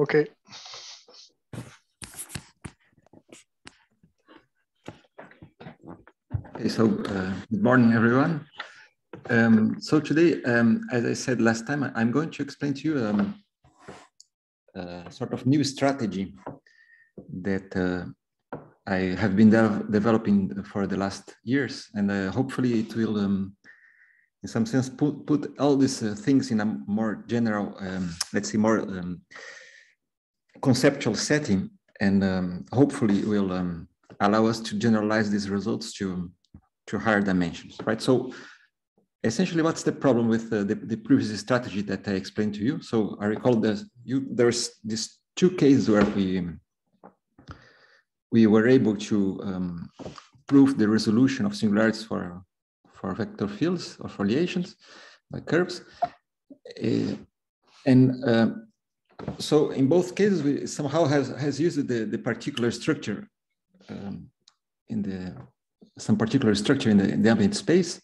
Okay. Okay, so uh, good morning, everyone. Um, so today, um, as I said last time, I'm going to explain to you um, a sort of new strategy that uh, I have been de developing for the last years, and uh, hopefully it will, um, in some sense, put, put all these uh, things in a more general, um, let's say, more um, conceptual setting, and hopefully will allow us to generalize these results to to higher dimensions, right? So essentially, what's the problem with uh, the, the previous strategy that I explained to you? So I recall that you there's these two cases where we we were able to um, prove the resolution of singularities for for vector fields or foliations by curves, uh, and uh, so in both cases we somehow has has used the the particular structure um, in the some particular structure in the, in the ambient space.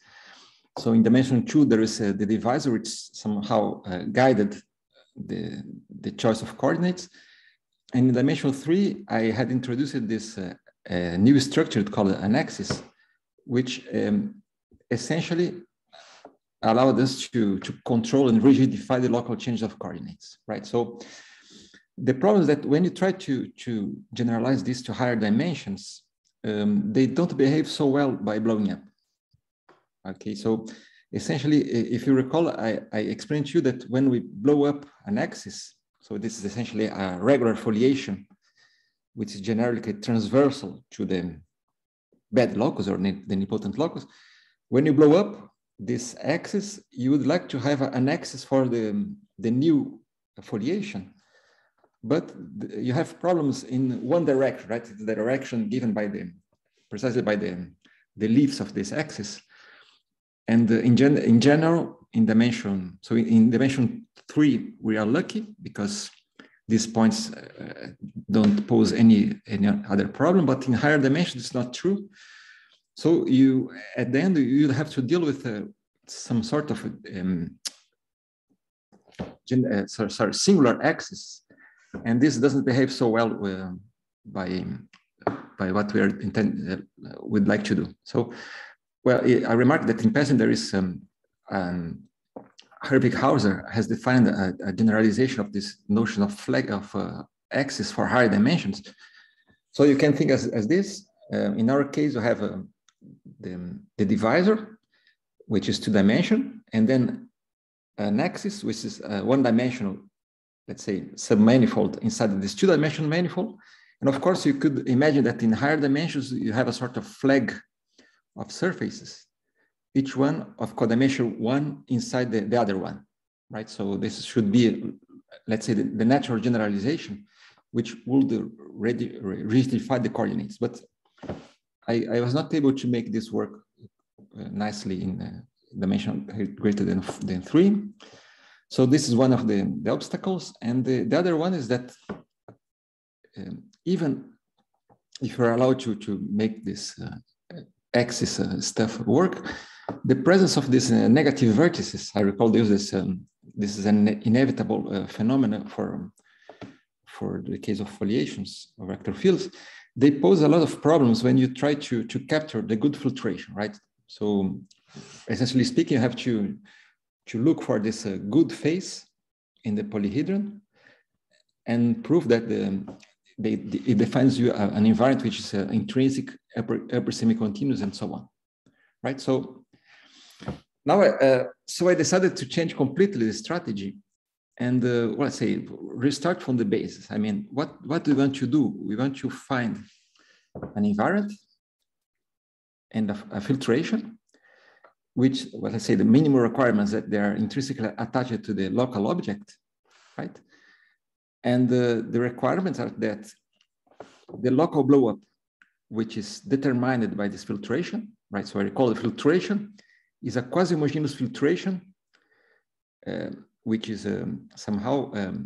So in dimension two, there is a, the divisor which somehow uh, guided the, the choice of coordinates. And in dimension three, I had introduced this uh, new structure called an axis, which um, essentially allowed us to, to control and rigidify the local change of coordinates, right? So the problem is that when you try to, to generalize this to higher dimensions, um, they don't behave so well by blowing up. Okay, so essentially, if you recall, I, I explained to you that when we blow up an axis, so this is essentially a regular foliation, which is generally transversal to the bad locus or the nilpotent locus. When you blow up this axis, you would like to have an axis for the, the new foliation but you have problems in one direction, right? The direction given by the, precisely by the, the leaves of this axis. And in, gen in general, in dimension, so in dimension three, we are lucky because these points uh, don't pose any, any other problem, but in higher dimensions, it's not true. So you, at the end, you have to deal with uh, some sort of um, uh, sorry, sorry, singular axis and this doesn't behave so well uh, by by what we are intend uh, would like to do. So, well, I remarked that in passing there is um, um, Herwig Hauser has defined a, a, generalization of this notion of flag of uh, axis for higher dimensions. So you can think as, as this. Uh, in our case, we have uh, the, the divisor, which is two dimension, and then an axis, which is uh, one dimensional let's say, submanifold inside this two-dimensional manifold. And of course, you could imagine that in higher dimensions, you have a sort of flag of surfaces, each one of codimension one inside the, the other one, right? So this should be, let's say, the, the natural generalization, which would redefine the coordinates. But I, I, was not able to make this work uh, nicely in uh, dimension greater than, than three. So this is one of the, the obstacles. And the, the other one is that um, even if you're allowed to, to make this uh, axis uh, stuff work, the presence of these uh, negative vertices, I recall this is, um, this is an inevitable uh, phenomenon for, for the case of foliations of vector fields, they pose a lot of problems when you try to, to capture the good filtration, right? So essentially speaking, you have to to look for this uh, good phase in the polyhedron and prove that the, they, it defines you uh, an environment which is uh, intrinsic, upper, upper semi-continuous, and so on, right? So now, uh, so I decided to change completely the strategy and uh, well, let's say restart from the basis. I mean, what what do we want to do? We want to find an environment and a, a filtration which, well, let's say the minimum requirements that they are intrinsically attached to the local object, right? And the, the requirements are that the local blowup, which is determined by this filtration, right? So I recall the filtration is a quasi-homogeneous filtration, uh, which is um, somehow um,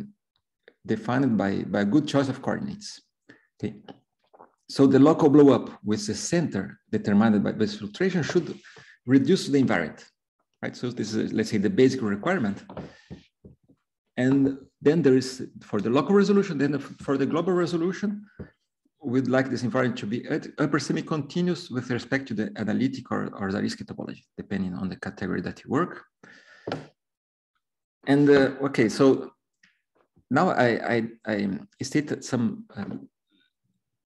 defined by, by a good choice of coordinates. Okay. So the local blowup with the center determined by this filtration should reduce the invariant, right? So this is, let's say, the basic requirement. And Then there is for the local resolution, then for the global resolution, we'd like this invariant to be upper semi-continuous with respect to the analytic or, or Zariski topology, depending on the category that you work. And uh, okay, so now I, I, I stated some um,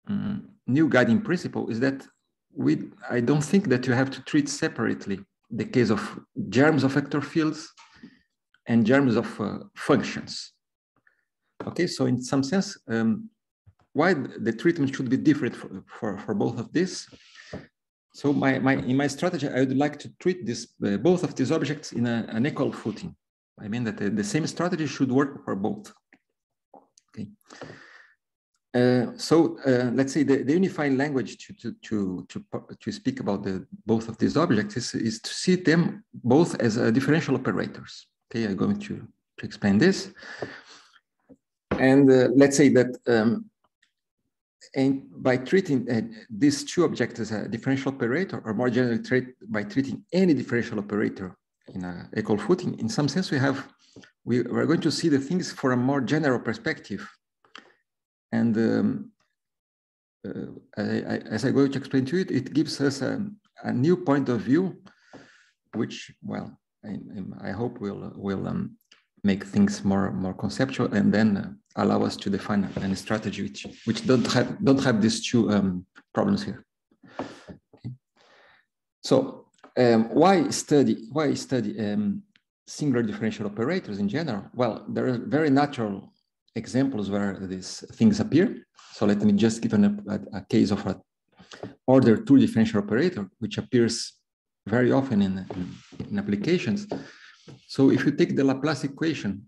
um, new guiding principle is that we I don't think that you have to treat separately the case of germs of vector fields and germs of uh, functions. Okay, so in some sense, um, why the treatment should be different for, for, for both of these. So my, my, in my strategy, I would like to treat this, uh, both of these objects in a, an equal footing. I mean that the, same strategy should work for both. Okay. Uh, so uh, let's say the, the, unifying language to, to, to, to, to speak about the, both of these objects is, is to see them both as uh, differential operators. Okay, I'm going to, to explain this. And uh, let's say that um, and by treating uh, these two objects as a differential operator, or more generally by treating any differential operator in a equal footing, in some sense we have, we, are going to see the things for a more general perspective and um, uh, I, I, as I go to explain to it, it gives us a, a new point of view, which, well, I, I hope will will um, make things more more conceptual and then uh, allow us to define a, a, strategy which which don't have don't have these two um, problems here. Okay. So um, why study why study um, singular differential operators in general? Well, there are very natural examples where these things appear. So let me just give an, a, a, case of an order two differential operator, which appears very often in, in, applications. So if you take the Laplace equation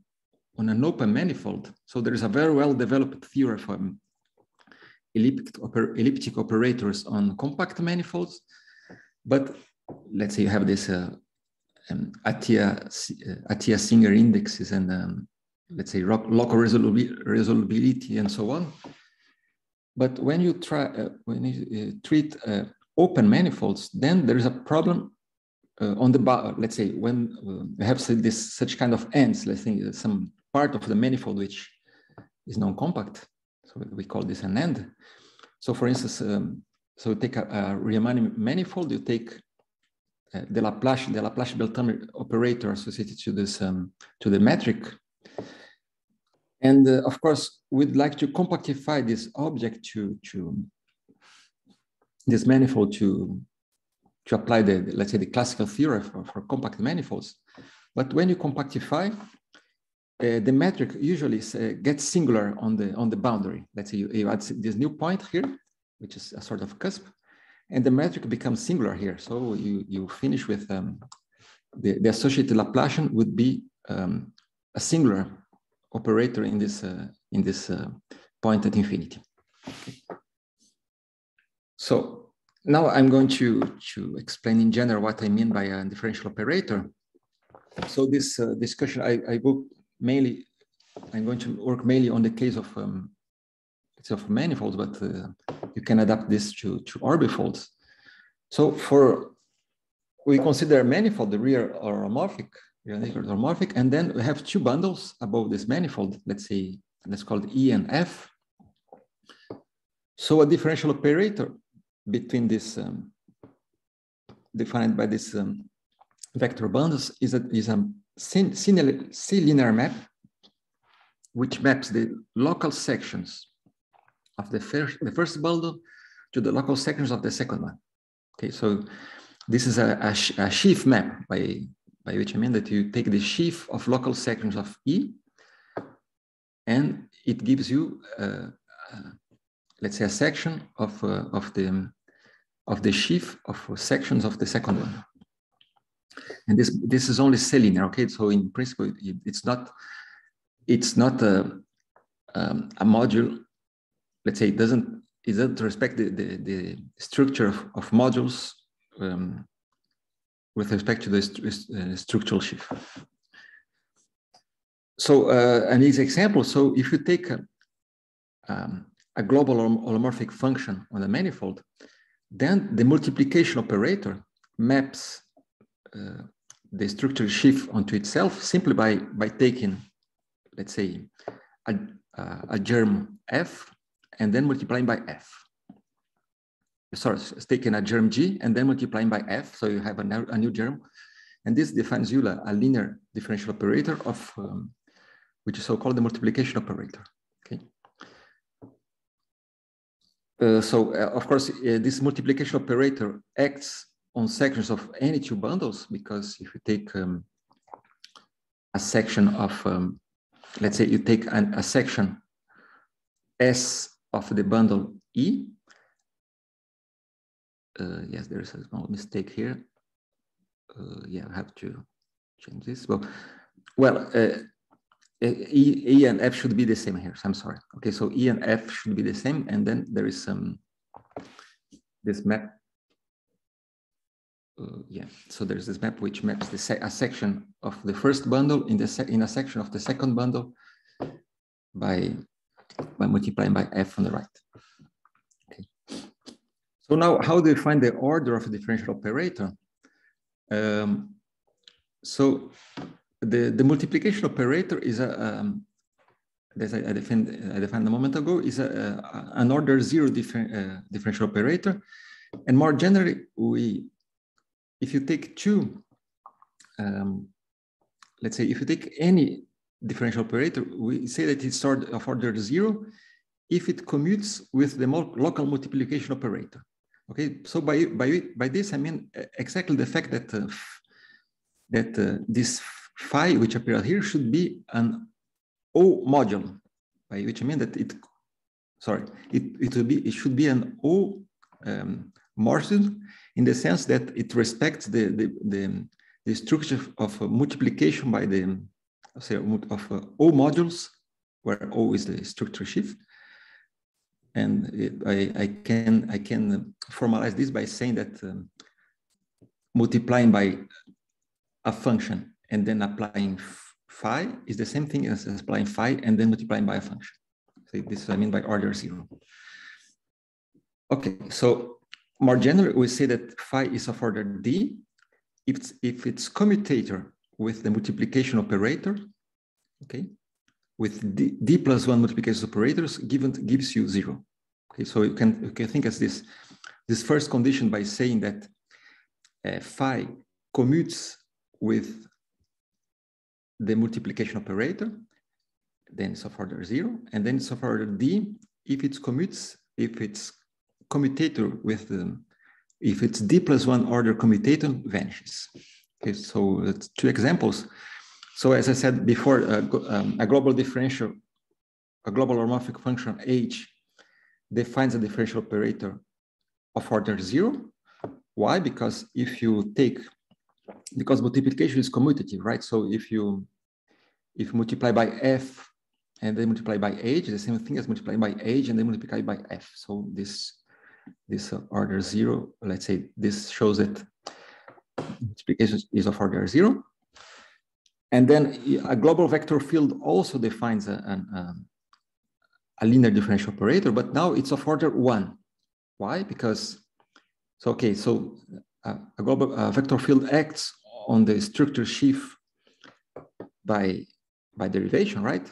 on an open manifold, so there is a very well developed theory of um, elliptic, oper, elliptic operators on compact manifolds. But let's say you have this uh, um, Atiyah, uh, Atiyah Singer indexes and um, let's say local resolvability and so on. But when you try, uh, when you uh, treat uh, open manifolds, then there is a problem uh, on the, bar. let's say when we have this such kind of ends, let's say some part of the manifold which is non-compact. So we call this an end. So for instance, um, so take a, a Riemann manifold, you take the Laplace, the Laplace-Beltrami operator associated to this, um, to the metric and uh, of course, we'd like to compactify this object to, to this manifold to, to apply the, let's say, the classical theory for, for compact manifolds. But when you compactify, uh, the metric usually uh, gets singular on the, on the boundary. Let's say you, you add this new point here, which is a sort of cusp, and the metric becomes singular here. So you, you finish with um, the, the associated Laplacian would be um, a singular operator in this, uh, in this uh, point at infinity. Okay. So now I'm going to, to explain in general what I mean by a differential operator. So this uh, discussion, I, I will mainly, I'm going to work mainly on the case of um, of manifolds, but uh, you can adapt this to, to orbifolds. So for, we consider manifold the real oromorphic oromorphic. And then we have two bundles above this manifold, let's say, let's call it E and F. So a differential operator between this, um, defined by this um, vector bundles is a, is a C-linear map, which maps the local sections of the first, the first bundle to the local sections of the second one. Okay, so this is a, a, a sheaf map by by which I mean that you take the sheaf of local sections of E and it gives you, uh, uh, let's say, a section of, uh, of, the, of the sheaf of sections of the second one. And this, this is only C-linear, okay? So in principle, it, it's not, it's not a, um, a module, let's say it doesn't, it doesn't respect the, the, the structure of, of modules um, with respect to the st uh, structural sheaf. So uh, an easy example, so if you take a, um, a global holomorphic function on a manifold, then the multiplication operator maps uh, the structural sheaf onto itself simply by, by taking, let's say, a, uh, a germ f and then multiplying by f. Sorry, it's taking a germ g and then multiplying by f. So you have a, a new germ. And this defines Euler a linear differential operator of, um, which is so-called the multiplication operator. Okay. Uh, so uh, of course, uh, this multiplication operator acts on sections of any two bundles because if you take um, a section of, um, let's say you take an, a section S of the bundle E. Uh, yes, there is a small mistake here. Uh, yeah, I have to change this. Well, well, uh, E, e and F should be the same here. So I'm sorry. Okay, so E and F should be the same, and then there is some this map. Uh, yeah, so there's this map which maps the se a section of the first bundle in the in a section of the second bundle by by multiplying by F on the right. Okay. So now, how do you find the order of a differential operator? Um, so the, the multiplication operator is a, um, as I, I, defined, I defined a moment ago, is a, a an order zero uh, differential operator. And more generally, we, if you take two, um, let's say if you take any differential operator, we say that it's sort of order zero if it commutes with the local multiplication operator. Okay, so by, by, by this, I mean exactly the fact that, uh, that uh, this phi, which appears here, should be an O module, by which I mean that it, sorry, it, it will be, it should be an O um, module in the sense that it respects the, the, the, the structure of multiplication by the, say, of uh, modules, where O is the structure sheaf. And it, I, I, can, I can formalize this by saying that um, multiplying by a function and then applying phi is the same thing as applying phi and then multiplying by a function. So this is I mean by order zero. Okay, so more generally, we say that phi is of order d if it's, if it's commutator with the multiplication operator, okay, with d, d plus one multiplication operators given gives you zero. Okay, so you can, you can think as this, this first condition by saying that uh, phi commutes with the multiplication operator, then so of order zero, and then of order d if it's commutes, if it's commutator with the, if it's d plus one order commutator vanishes. Okay, so it's two examples. So as I said before, uh, um, a global differential, a global holomorphic function h defines a differential operator of order zero. Why? Because if you take because multiplication is commutative, right? So if you if multiply by f and then multiply by h, the same thing as multiplying by h and then multiply by f. So this this uh, order zero, let's say this shows that multiplication is of order zero. And then a global vector field also defines a, a, um, a linear differential operator, but now it's of order one. Why? Because, so okay, so a global vector field acts on the structure sheaf by, by derivation, right?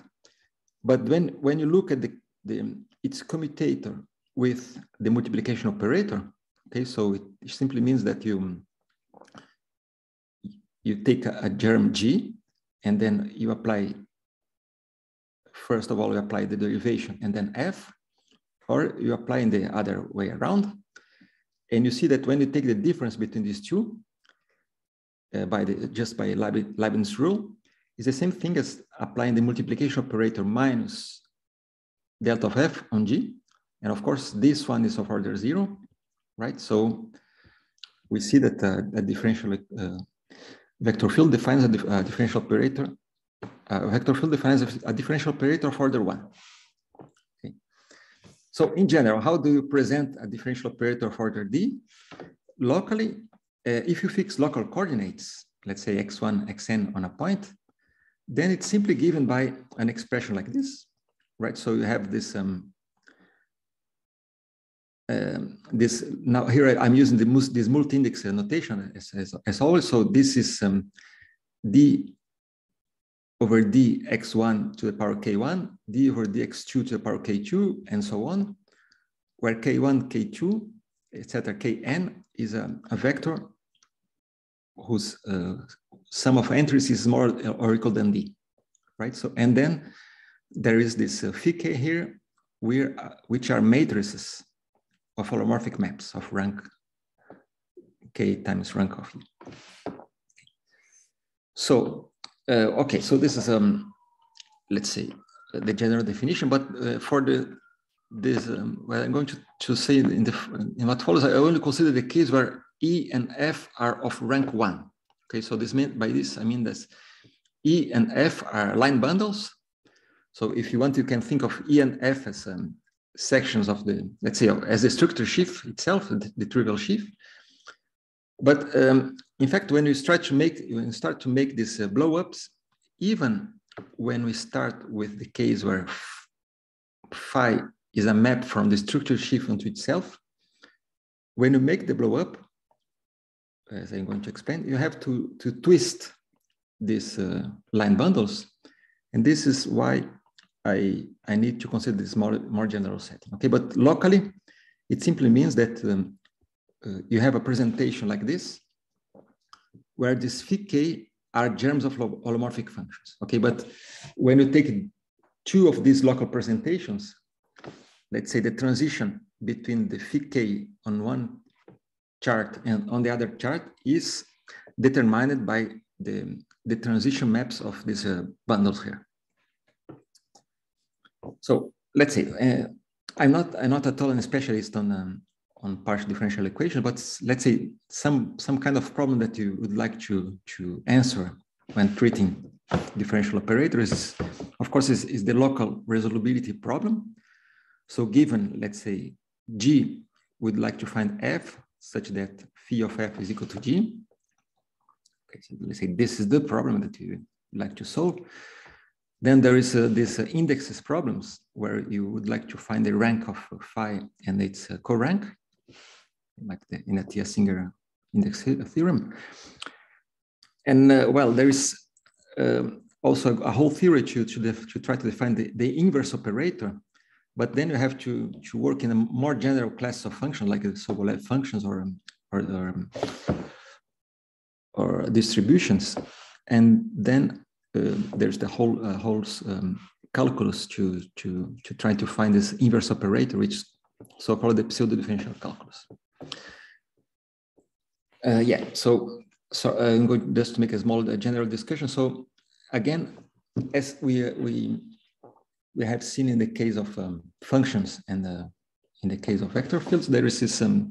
But when, when you look at the, the, its commutator with the multiplication operator, okay, so it simply means that you, you take a, a germ G and then you apply, first of all, you apply the derivation and then F, or you apply in the other way around. And you see that when you take the difference between these two, uh, by the, just by Leibniz rule, is the same thing as applying the multiplication operator minus delta of f on g. And of course, this one is of order zero, right? So we see that uh, a differential uh, vector field defines a, dif a differential operator. A vector field defines a, differential operator of order one. So in general, how do you present a differential operator of order D? Locally, uh, if you fix local coordinates, let's say x1, xn on a point, then it's simply given by an expression like this, right? So you have this, um, um, this now here I'm using the, this multi-index notation as, as, as, always. So this is um, D over dx1 to the power k1, d over dx2 to the power k2, and so on, where k1, k2, etc., kn is a, a vector whose uh, sum of entries is more or equal than d, right? So, and then there is this uh, phi k here, where, uh, which are matrices of holomorphic maps of rank k times rank of e. So, uh, okay, so this is, um, let's say, the general definition, but uh, for the this, um, I'm going to, to say in, the, in what follows, I only consider the case where E and F are of rank one. Okay, so this mean by this, I mean that E and F are line bundles. So if you want, you can think of E and F as um, sections of the, let's say, as the structure sheaf itself, the, the trivial sheaf. But um, in fact, when we start to make, when start to make these uh, blow-ups, even when we start with the case where phi is a map from the structure sheaf onto itself, when you make the blow-up, as I'm going to explain, you have to, to twist these uh, line bundles. And this is why I, I need to consider this more, more general setting. Okay, but locally, it simply means that um, uh, you have a presentation like this, where these phi k are germs of holomorphic functions. Okay, but when you take two of these local presentations, let's say the transition between the phi k on one chart and on the other chart is determined by the, the transition maps of these uh, bundles here. So let's say, uh, I'm not, I'm not at all a specialist on, um, on partial differential equation, but let's say some, some kind of problem that you would like to, to answer when treating differential operators, of course, is, is the local resolvability problem. So given, let's say, G, would like to find F such that phi of F is equal to G. Okay, so let's say this is the problem that you would like to solve. Then there is uh, this uh, indexes problems where you would like to find the rank of phi and its uh, co-rank like the Atiyah-Singer index theorem. And uh, well, there is um, also a whole theory to, to, to try to define the, the inverse operator, but then you have to, to work in a more general class of functions like Sobolev functions or, or, or, or, distributions. And then uh, there's the whole, uh, whole um, calculus to, to, to try to find this inverse operator, which so-called the pseudo-differential calculus. Uh, yeah, so so uh, I'm going just to make a small uh, general discussion. So again, as we uh, we we have seen in the case of um, functions and uh, in the case of vector fields, there is this um,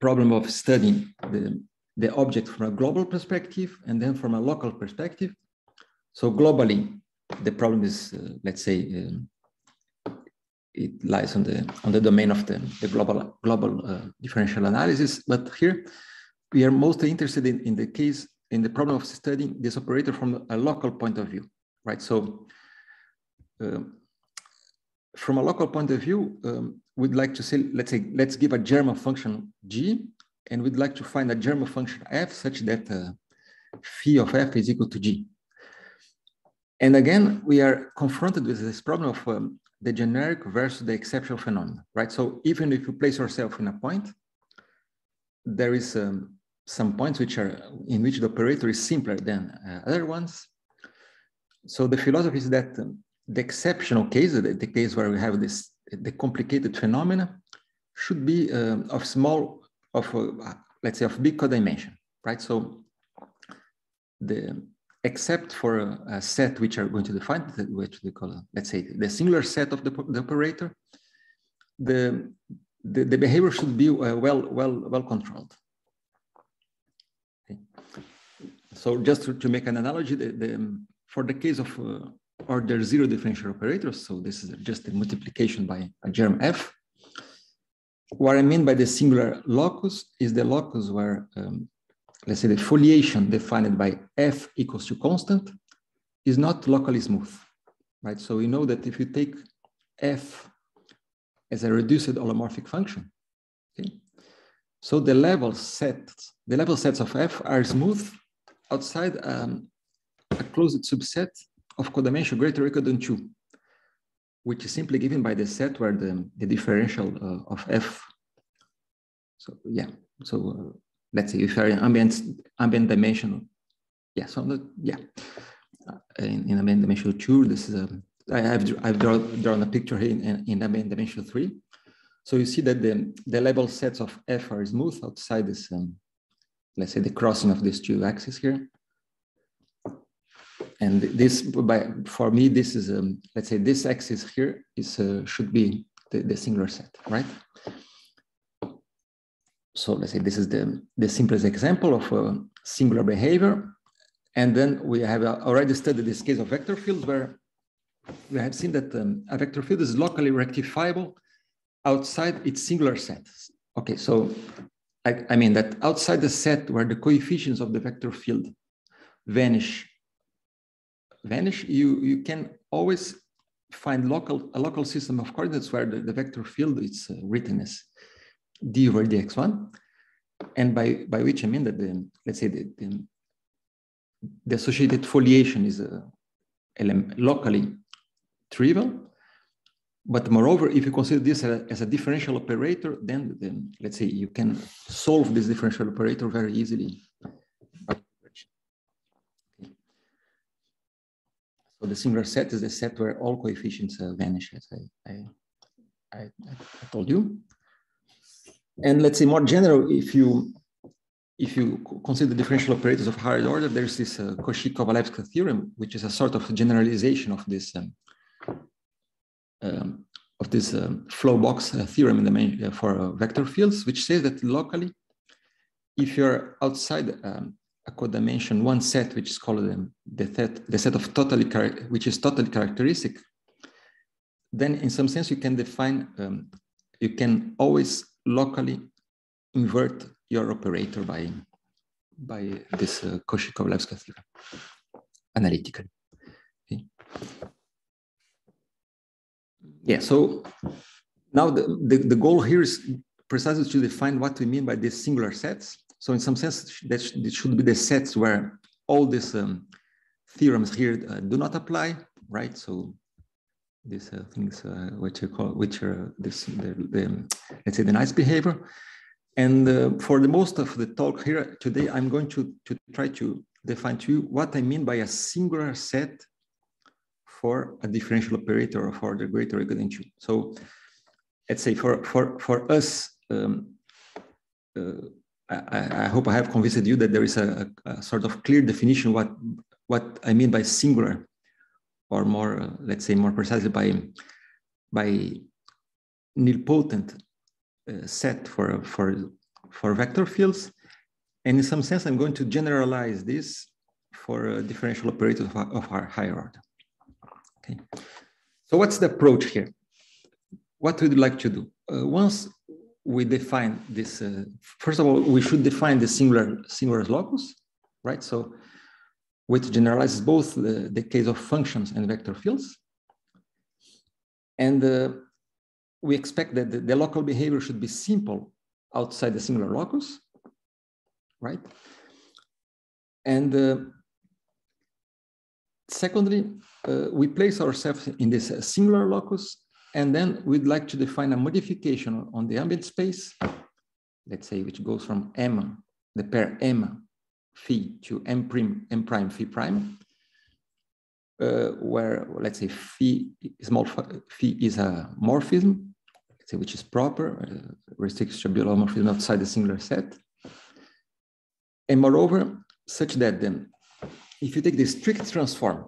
problem of studying the the object from a global perspective and then from a local perspective. So globally, the problem is, uh, let's say, um, it lies on the on the domain of the, the global global uh, differential analysis. But here we are mostly interested in, in the case in the problem of studying this operator from a local point of view, right? So uh, from a local point of view, um, we'd like to say, let's say, let's give a German function g, and we'd like to find a German function f such that uh, phi of f is equal to g. And again, we are confronted with this problem of um, the generic versus the exceptional phenomenon, right? So even if you place yourself in a point, there is um, some points which are in which the operator is simpler than uh, other ones. So the philosophy is that um, the exceptional case, the, the, case where we have this the complicated phenomena, should be um, of small, of uh, let's say of big codimension, right? So the except for a, a, set which are going to define, which we call, let's say, the singular set of the, the operator, the, the, the, behavior should be uh, well, well, well controlled. Okay. So just to, to, make an analogy, the, the, for the case of uh, order zero differential operators, so this is just a multiplication by a germ f, what I mean by the singular locus is the locus where um, let's say the foliation defined by f equals to constant is not locally smooth, right? So we know that if you take f as a reduced holomorphic function, okay? So the level sets, the level sets of f are smooth outside um, a closed subset of codimension greater or equal than two, which is simply given by the set where the, the differential uh, of f. So yeah, so uh, let's say if you're in ambient, ambient dimension, yeah, so the, yeah, uh, in, in ambient dimension two, this is a, I have I've drawn, drawn a picture here in, in ambient dimension three. So you see that the, the level sets of f are smooth outside this, um, let's say the crossing of these two axes here. And this, by, for me, this is, um, let's say this axis here is uh, should be the, the singular set, right? So let's say this is the, the simplest example of a singular behavior. And then we have already studied this case of vector fields where we have seen that um, a vector field is locally rectifiable outside its singular set. Okay, so I, I mean that outside the set where the coefficients of the vector field vanish vanish, you, you can always find local a local system of coordinates where the, the vector field is uh, written as d over dx1. And by, by which I mean that the, let's say the, the, the associated foliation is uh, locally trivial. But moreover, if you consider this as a, as a differential operator, then, then let's say you can solve this differential operator very easily So the singular set is the set where all coefficients uh, vanish, as I, I, I, I, told you. And let's say more general, if you if you consider differential operators of higher order, there's this uh, Cauchy-Kovalevsky theorem, which is a sort of generalization of this um, um, of this um, flow box uh, theorem in the main, uh, for uh, vector fields, which says that locally, if you're outside um, a codimension one set, which is called the, set, the set of totally, which is totally characteristic, then in some sense you can define, um, you can always locally invert your operator by, by this uh, Cauchy-Kovalevsky theorem analytically. Okay. Yeah, so now the, the, the goal here is precisely to define what we mean by these singular sets so in some sense, that should be the sets where all these um, theorems here uh, do not apply, right? So these uh, things uh, which are called, which are this, the, the, let's say the nice behavior. And uh, for the most of the talk here today, I'm going to, to try to define to you what I mean by a singular set for a differential operator or for the greater two. So let's say for, for, for us, um, uh, I, I, hope I have convinced you that there is a, a, sort of clear definition what what I mean by singular, or more, uh, let's say, more precisely by by nilpotent uh, set for for for vector fields, and in some sense, I'm going to generalize this for differential operator of, of our higher order. Okay, so what's the approach here? What would you like to do? Uh, once we define this, uh, first of all, we should define the singular, singular locus, right? So which generalizes both the, the case of functions and vector fields. And uh, we expect that the, the, local behavior should be simple outside the singular locus, right? And uh, secondly, uh, we place ourselves in this singular locus and then we'd like to define a modification on the ambient space, let's say, which goes from M, the pair M phi to M prime, M prime phi prime, uh, where let's say phi, small phi is a morphism, let's say, which is proper, uh, restricts to below morphism outside the singular set. And moreover, such that then, if you take the strict transform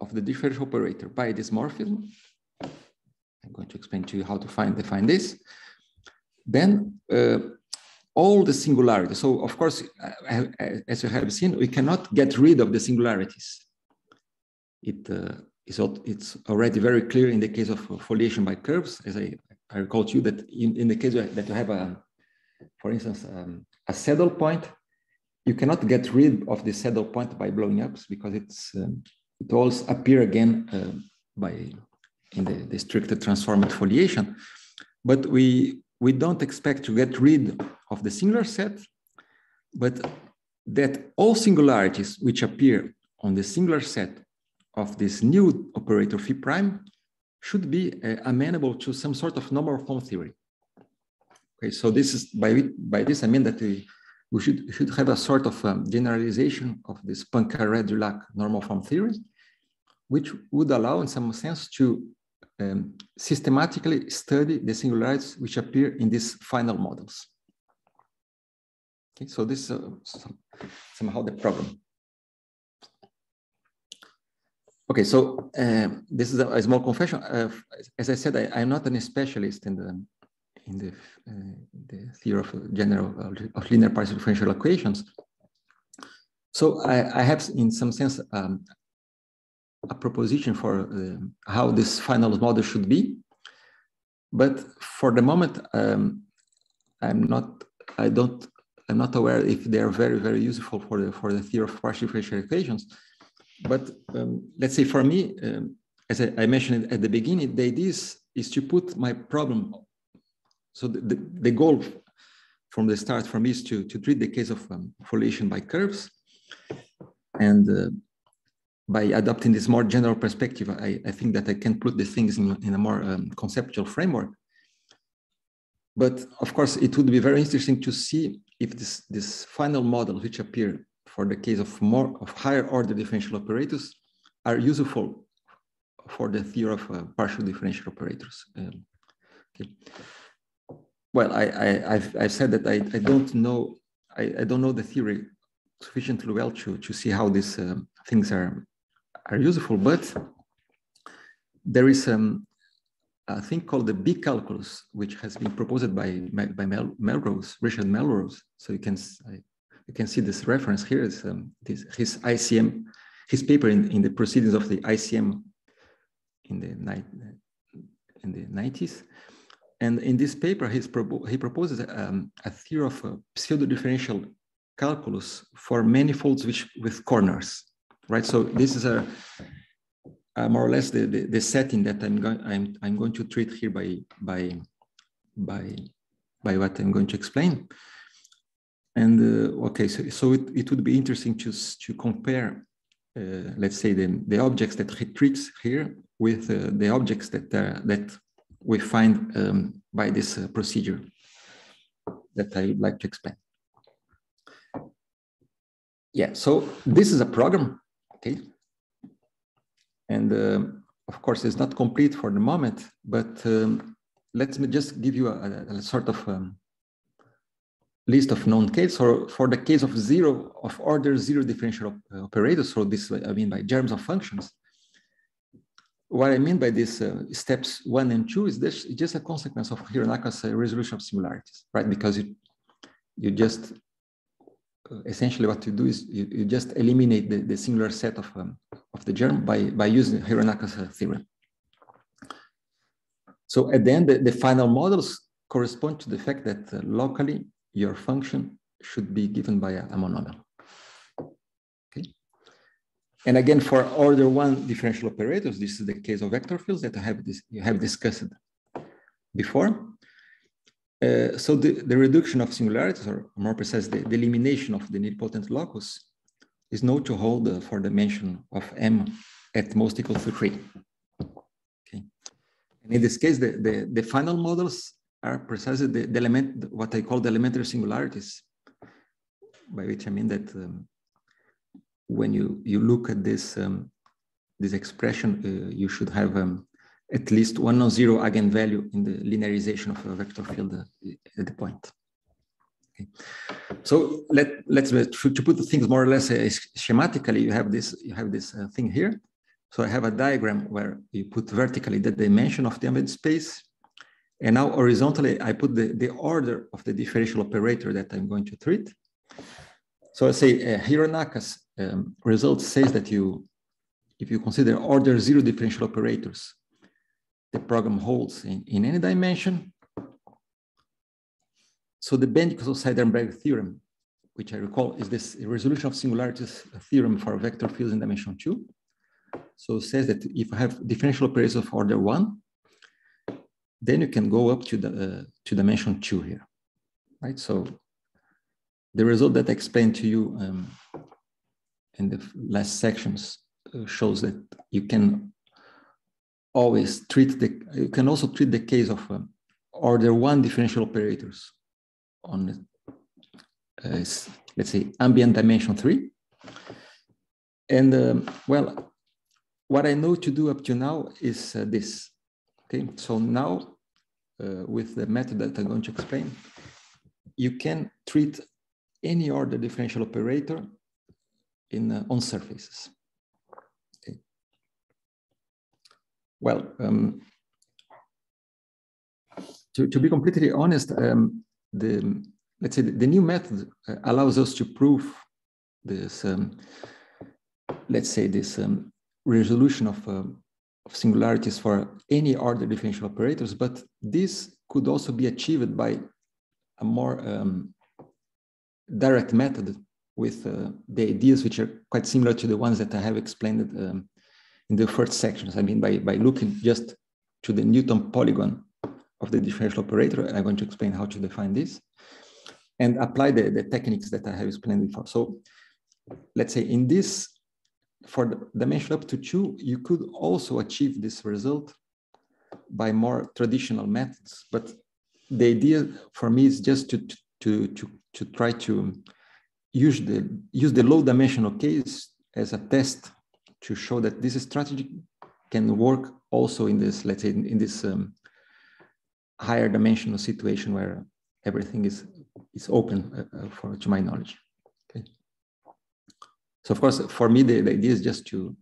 of the differential operator by this morphism, I'm going to explain to you how to find define this. Then uh, all the singularities. So of course, as you have seen, we cannot get rid of the singularities. It uh, is it's already very clear in the case of foliation by curves, as I, I recall to you that in, in the case that you have a, for instance, um, a saddle point, you cannot get rid of the saddle point by blowing up because it's um, it will appear again uh, by in the, the stricter transformed foliation. But we, we don't expect to get rid of the singular set, but that all singularities which appear on the singular set of this new operator phi prime should be uh, amenable to some sort of normal form theory. Okay, so this is by, by this I mean that we, we should, should have a sort of um, generalization of this Poincare-Dulac normal form theory, which would allow in some sense to um, systematically study the singularities which appear in these final models. Okay, so this is uh, some, somehow the problem. Okay, so uh, this is a, a small confession. Uh, as I said, I, am not an specialist in the in the, uh, the theory of general of linear partial differential equations. So I, I have, in some sense, um, a proposition for uh, how this final model should be. But for the moment, um, I'm not, I don't, I'm not aware if they are very, very useful for the, for the theory of partial differential equations. But um, let's say for me, um, as I, I, mentioned at the beginning, the idea is, is to put my problem. So the, the, the, goal from the start for me is to, to treat the case of um, foliation by curves. And uh, by adopting this more general perspective, I, I think that I can put the things in, in a more um, conceptual framework. But of course, it would be very interesting to see if this, this final model, which appear for the case of more of higher order differential operators, are useful for the theory of uh, partial differential operators. Um, okay. Well, I, I, have I've said that I, I don't know I, I don't know the theory sufficiently well to, to see how these um, things are are useful, but there is um, a thing called the B calculus, which has been proposed by, by Mel, Melrose, Richard Melrose. So you can, you can see this reference here is um, this, his ICM, his paper in, in the proceedings of the ICM in the, in the 90s. And in this paper, he's propo he proposes um, a theory of a pseudo-differential calculus for manifolds which, with corners right? So this is a, a more or less the, the, the, setting that I'm going I'm I'm going to treat here by by by by what I'm going to explain. And uh, okay, so, so it, it would be interesting to to compare, uh, let's say the the objects that he treats here with uh, the objects that uh, that we find um, by this uh, procedure that I would like to explain. Yeah, so this is a program okay? And uh, of course, it's not complete for the moment, but um, let me just give you a, a sort of um, list of known cases. or for the case of zero of order zero differential uh, operators, so this I mean by germs of functions, what I mean by these uh, steps one and two is this just a consequence of Hironaka's uh, resolution of singularities, right? Because you, you just essentially what you do is you, you just eliminate the, the singular set of, um, of the germ by, by using Hironaka's uh, theorem. So at the end, the, the, final models correspond to the fact that uh, locally your function should be given by a, a monomial. Okay. And again, for order one differential operators, this is the case of vector fields that I have, this, you have discussed before. Uh, so the, the reduction of singularities, or more precise, the, the elimination of the nilpotent locus is known to hold uh, for dimension of m at most equal to three. Okay. And in this case, the, the, the final models are precisely the, the, element, what I call the elementary singularities, by which I mean that um, when you, you look at this, um, this expression, uh, you should have um, at least one non-zero eigenvalue in the linearization of a vector field at the point. Okay. So let let's to put the things more or less uh, schematically. You have this you have this uh, thing here. So I have a diagram where you put vertically the dimension of the ambient space, and now horizontally I put the the order of the differential operator that I'm going to treat. So I say uh, Hironaka's um, result says that you if you consider order zero differential operators the program holds in, in any dimension. So the Bendixson-Seidenberg theorem, which I recall is this resolution of singularities theorem for vector fields in dimension two. So says that if I have differential operators of order one, then you can go up to the uh, to dimension two here, right? So the result that I explained to you um, in the last sections uh, shows that you can always treat the, you can also treat the case of um, order one differential operators on, uh, let's say, ambient dimension three. And um, well, what I know to do up to now is uh, this. Okay, so now uh, with the method that I'm going to explain, you can treat any order differential operator in uh, on surfaces. Okay. Well, um, to, to be completely honest, um, the let's say the, the new method uh, allows us to prove this, um, let's say this um, resolution of, uh, of singularities for any order differential operators, but this could also be achieved by a more um, direct method with uh, the ideas which are quite similar to the ones that I have explained um, in the first sections. I mean, by, by looking just to the Newton polygon of the differential operator, I'm going to explain how to define this and apply the, the techniques that I have explained before. So let's say in this, for the dimension up to two, you could also achieve this result by more traditional methods. But the idea for me is just to, to, to, to try to use the, use the low dimensional case as a test to show that this strategy can work also in this, let's say, in, in this um, higher dimensional situation where everything is is open uh, uh, for to my knowledge. Okay. So of course, for me, the, the idea is just to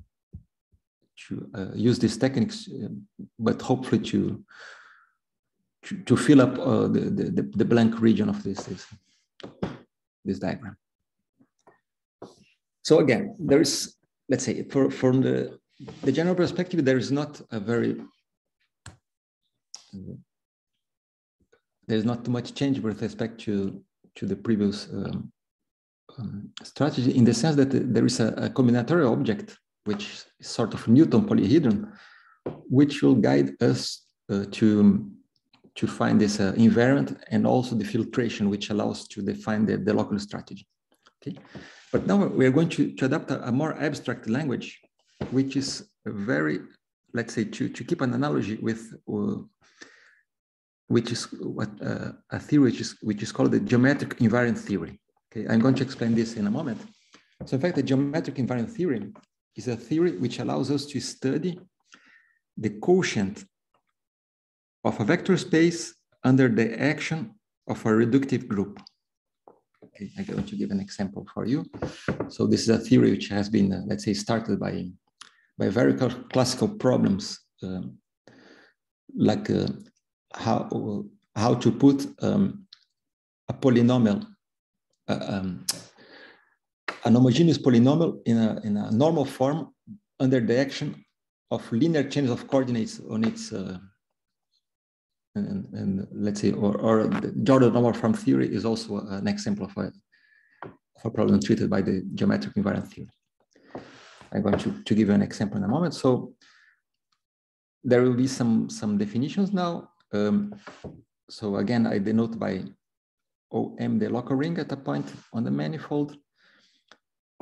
to uh, use these techniques, uh, but hopefully to to, fill up uh, the, the, the blank region of this, this this diagram. So again, there is, let's say, for, from the, the general perspective, there is not a very there's not too much change with respect to, to the previous um, um, strategy in the sense that there is a, a, combinatorial object, which is sort of Newton polyhedron, which will guide us uh, to, to find this uh, invariant and also the filtration, which allows to define the, the local strategy. Okay, but now we are going to, to adapt a, a more abstract language, which is very, let's say, to, to keep an analogy with uh, which is what uh, a theory which is, which is called the geometric invariant theory. Okay, I'm going to explain this in a moment. So in fact, the geometric invariant theory is a theory which allows us to study the quotient of a vector space under the action of a reductive group. Okay, I'm going to give an example for you. So this is a theory which has been, uh, let's say, started by, by very classical problems um, like uh, how how to put um, a polynomial, uh, um, an homogeneous polynomial in a, in a normal form under the action of linear changes of coordinates on its, uh, and, and, let's say, or, or Jordan normal form theory is also an example of a, of a problem treated by the geometric invariant theory. I'm going to, to give you an example in a moment. So there will be some, some definitions now. Um, so again, I denote by OM the local ring at a point on the manifold.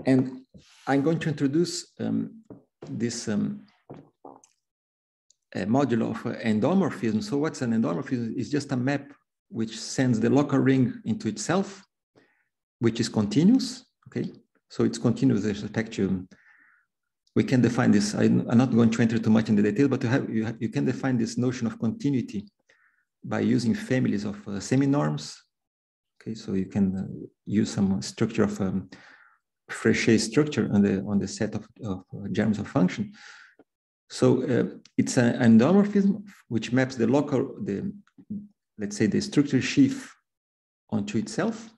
And I'm going to introduce um, this um, modulo of endomorphism. So what's an endomorphism? It's just a map which sends the local ring into itself, which is continuous, okay? So it's continuous with respect to, we can define this. I'm not going to enter too much in the detail, but you, have, you, have, you can define this notion of continuity by using families of uh, semi-norms. Okay, so you can uh, use some structure of um, Frechet structure on the on the set of, of uh, germs of function. So uh, it's an endomorphism which maps the local, the let's say the structure sheaf onto itself.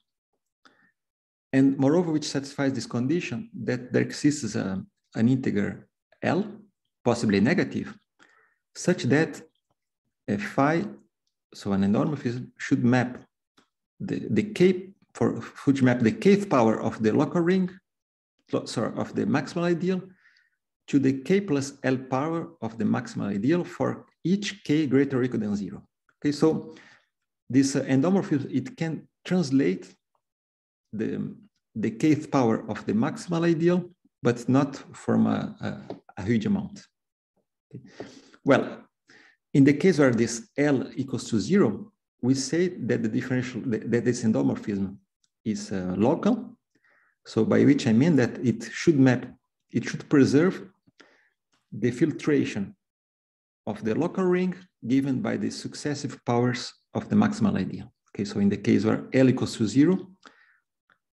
And moreover, which satisfies this condition that there exists a, an integer L, possibly negative, such that phi so an endomorphism should map the, the k for which map the kth power of the local ring, sorry, of the maximal ideal to the k plus L power of the maximal ideal for each k greater or equal than zero. Okay, so this uh, endomorphism, it can translate the, the kth power of the maximal ideal but not from a, a, a huge amount. Okay. Well, in the case where this L equals to zero, we say that the differential, that this endomorphism is uh, local. So by which I mean that it should map, it should preserve the filtration of the local ring given by the successive powers of the maximal ideal. Okay, so in the case where L equals to zero,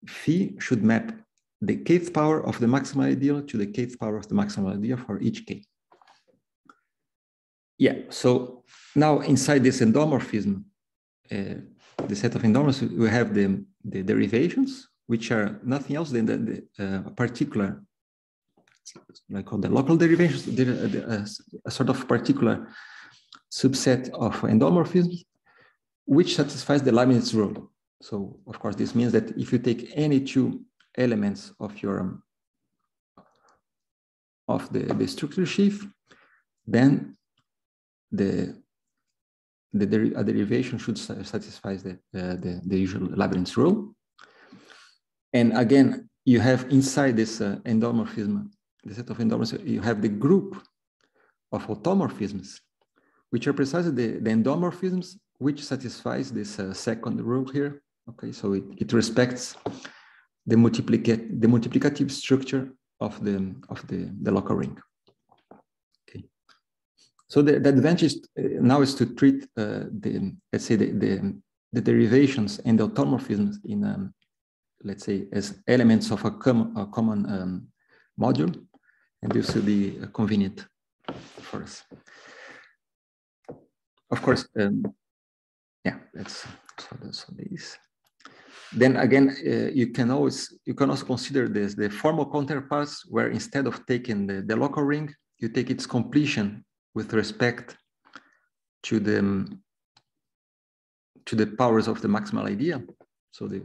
phi should map the kth power of the maximal ideal to the kth power of the maximal ideal for each k. Yeah, so now inside this endomorphism, uh, the set of endomorphisms, we have the, the derivations, which are nothing else than the, the uh, particular, like called the local derivations, the, uh, a sort of particular subset of endomorphisms, which satisfies the Leibniz rule. So of course, this means that if you take any two elements of your um, of the, the structure sheaf, then the the der derivation should satisfy the, uh, the, the usual Leibniz rule. And again, you have inside this uh, endomorphism, the set of endomorphisms, you have the group of automorphisms, which are precisely the, the endomorphisms which satisfies this uh, second rule here. Okay, so it, it respects the, multiplica the multiplicative structure of the, of the, the local ring. Okay. So the, the advantage uh, now is to treat uh, the, let's say, the, the, the, derivations and the automorphisms in, um, let's say, as elements of a, com a common um, module. And this will be uh, convenient for us. Of course, um, yeah, that's so, this. Then again, uh, you can always you can also consider this the formal counterparts where instead of taking the, the local ring, you take its completion with respect to the to the powers of the maximal idea. So the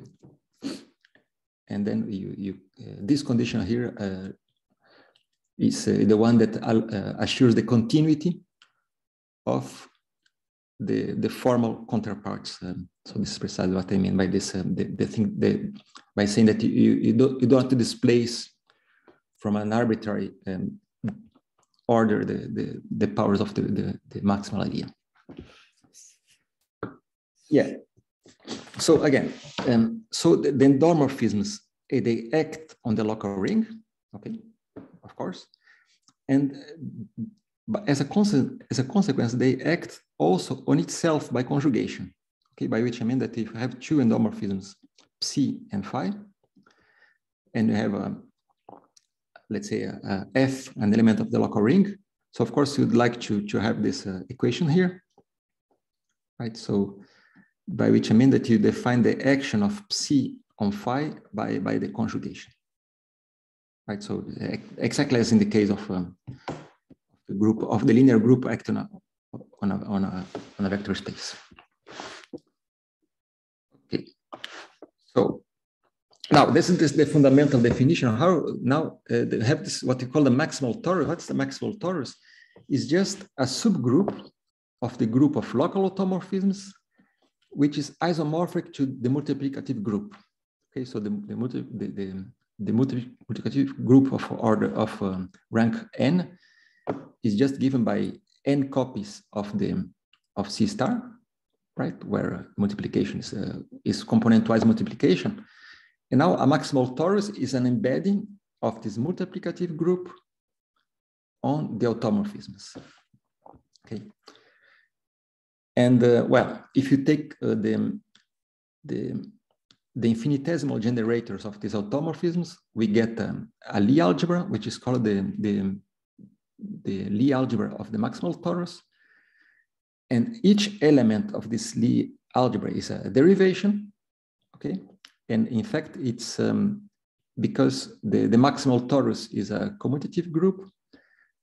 and then you you uh, this condition here uh, is uh, the one that uh, assures the continuity of the the formal counterparts. Um, so this is precisely what I mean by this. Um, the, the thing the, by saying that you you don't you don't have to displace from an arbitrary um, order the, the, the powers of the, the, the maximal idea. Yeah. So again, um, so the, the endomorphisms, eh, they act on the local ring, okay, of course. And as a, as a consequence, they act also on itself by conjugation, okay, by which I mean that if you have two endomorphisms, psi and phi, and you have a, let's say, a, a f, an element of the local ring. So of course, you'd like to, to have this uh, equation here, right? So by which I mean that you define the action of psi on phi by, by the conjugation, right? So exactly as in the case of um, the group of the linear group acting on a, on a, on a, on a vector space. Okay, so now, this is the fundamental definition. How now uh, they have this what you call the maximal torus. What's the maximal torus? Is just a subgroup of the group of local automorphisms, which is isomorphic to the multiplicative group. Okay, so the the, the, the, the multiplicative group of order of um, rank n is just given by n copies of the of C star, right? Where multiplication is, uh, is component-wise multiplication. And now a maximal torus is an embedding of this multiplicative group on the automorphisms. Okay. And uh, well, if you take uh, the, the, the infinitesimal generators of these automorphisms, we get um, a Lie algebra, which is called the, the, the Lie algebra of the maximal torus. And each element of this Lie algebra is a derivation, okay? And in fact, it's um, because the, the maximal torus is a commutative group.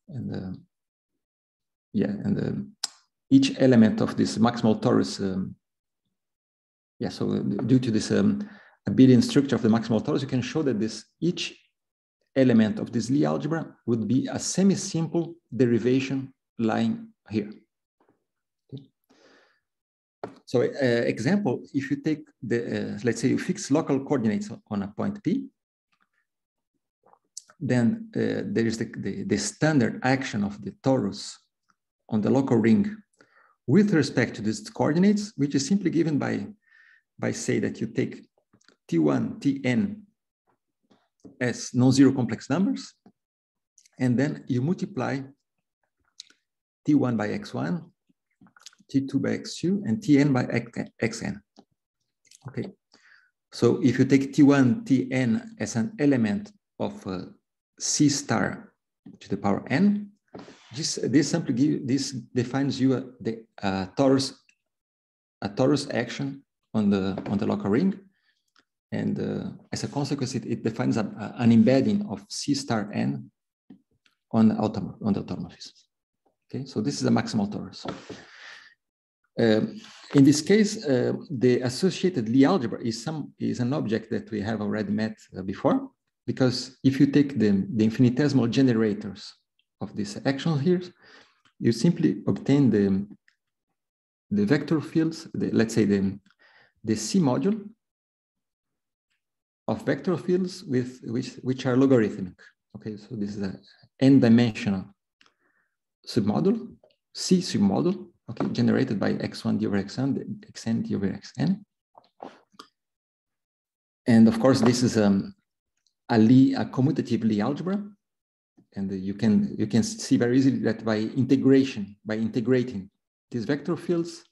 And uh, yeah, and uh, each element of this maximal torus, um, yeah, so due to this um, abelian structure of the maximal torus, you can show that this each element of this Lie algebra would be a semi-simple derivation lying here. So uh, example, if you take the, uh, let's say you fix local coordinates on a point P, then uh, there is the, the, the, standard action of the torus on the local ring with respect to these coordinates, which is simply given by, by say that you take T1, Tn as non-zero complex numbers, and then you multiply T1 by X1, T2 by X2, and Tn by Xn. Okay, so if you take T1, Tn as an element of uh, C star to the power n, this, this simply give, this defines you a, the uh, torus, a torus action on the, on the local ring. And uh, as a consequence, it, it defines a, a, an embedding of C star n on, autom on the automorphism. Okay, so this is a maximal torus. Um, in this case, uh, the associated Lie algebra is some is an object that we have already met uh, before, because if you take the, the infinitesimal generators of this action here, you simply obtain the, the vector fields, the, let's say the, the C module of vector fields with which, which are logarithmic. Okay, so this is an n-dimensional submodule, C submodule, okay, generated by x1 d over xn, xn d over xn. And of course, this is um, a, Lie, a commutative Lie algebra. And you can, you can see very easily that by integration, by integrating these vector fields,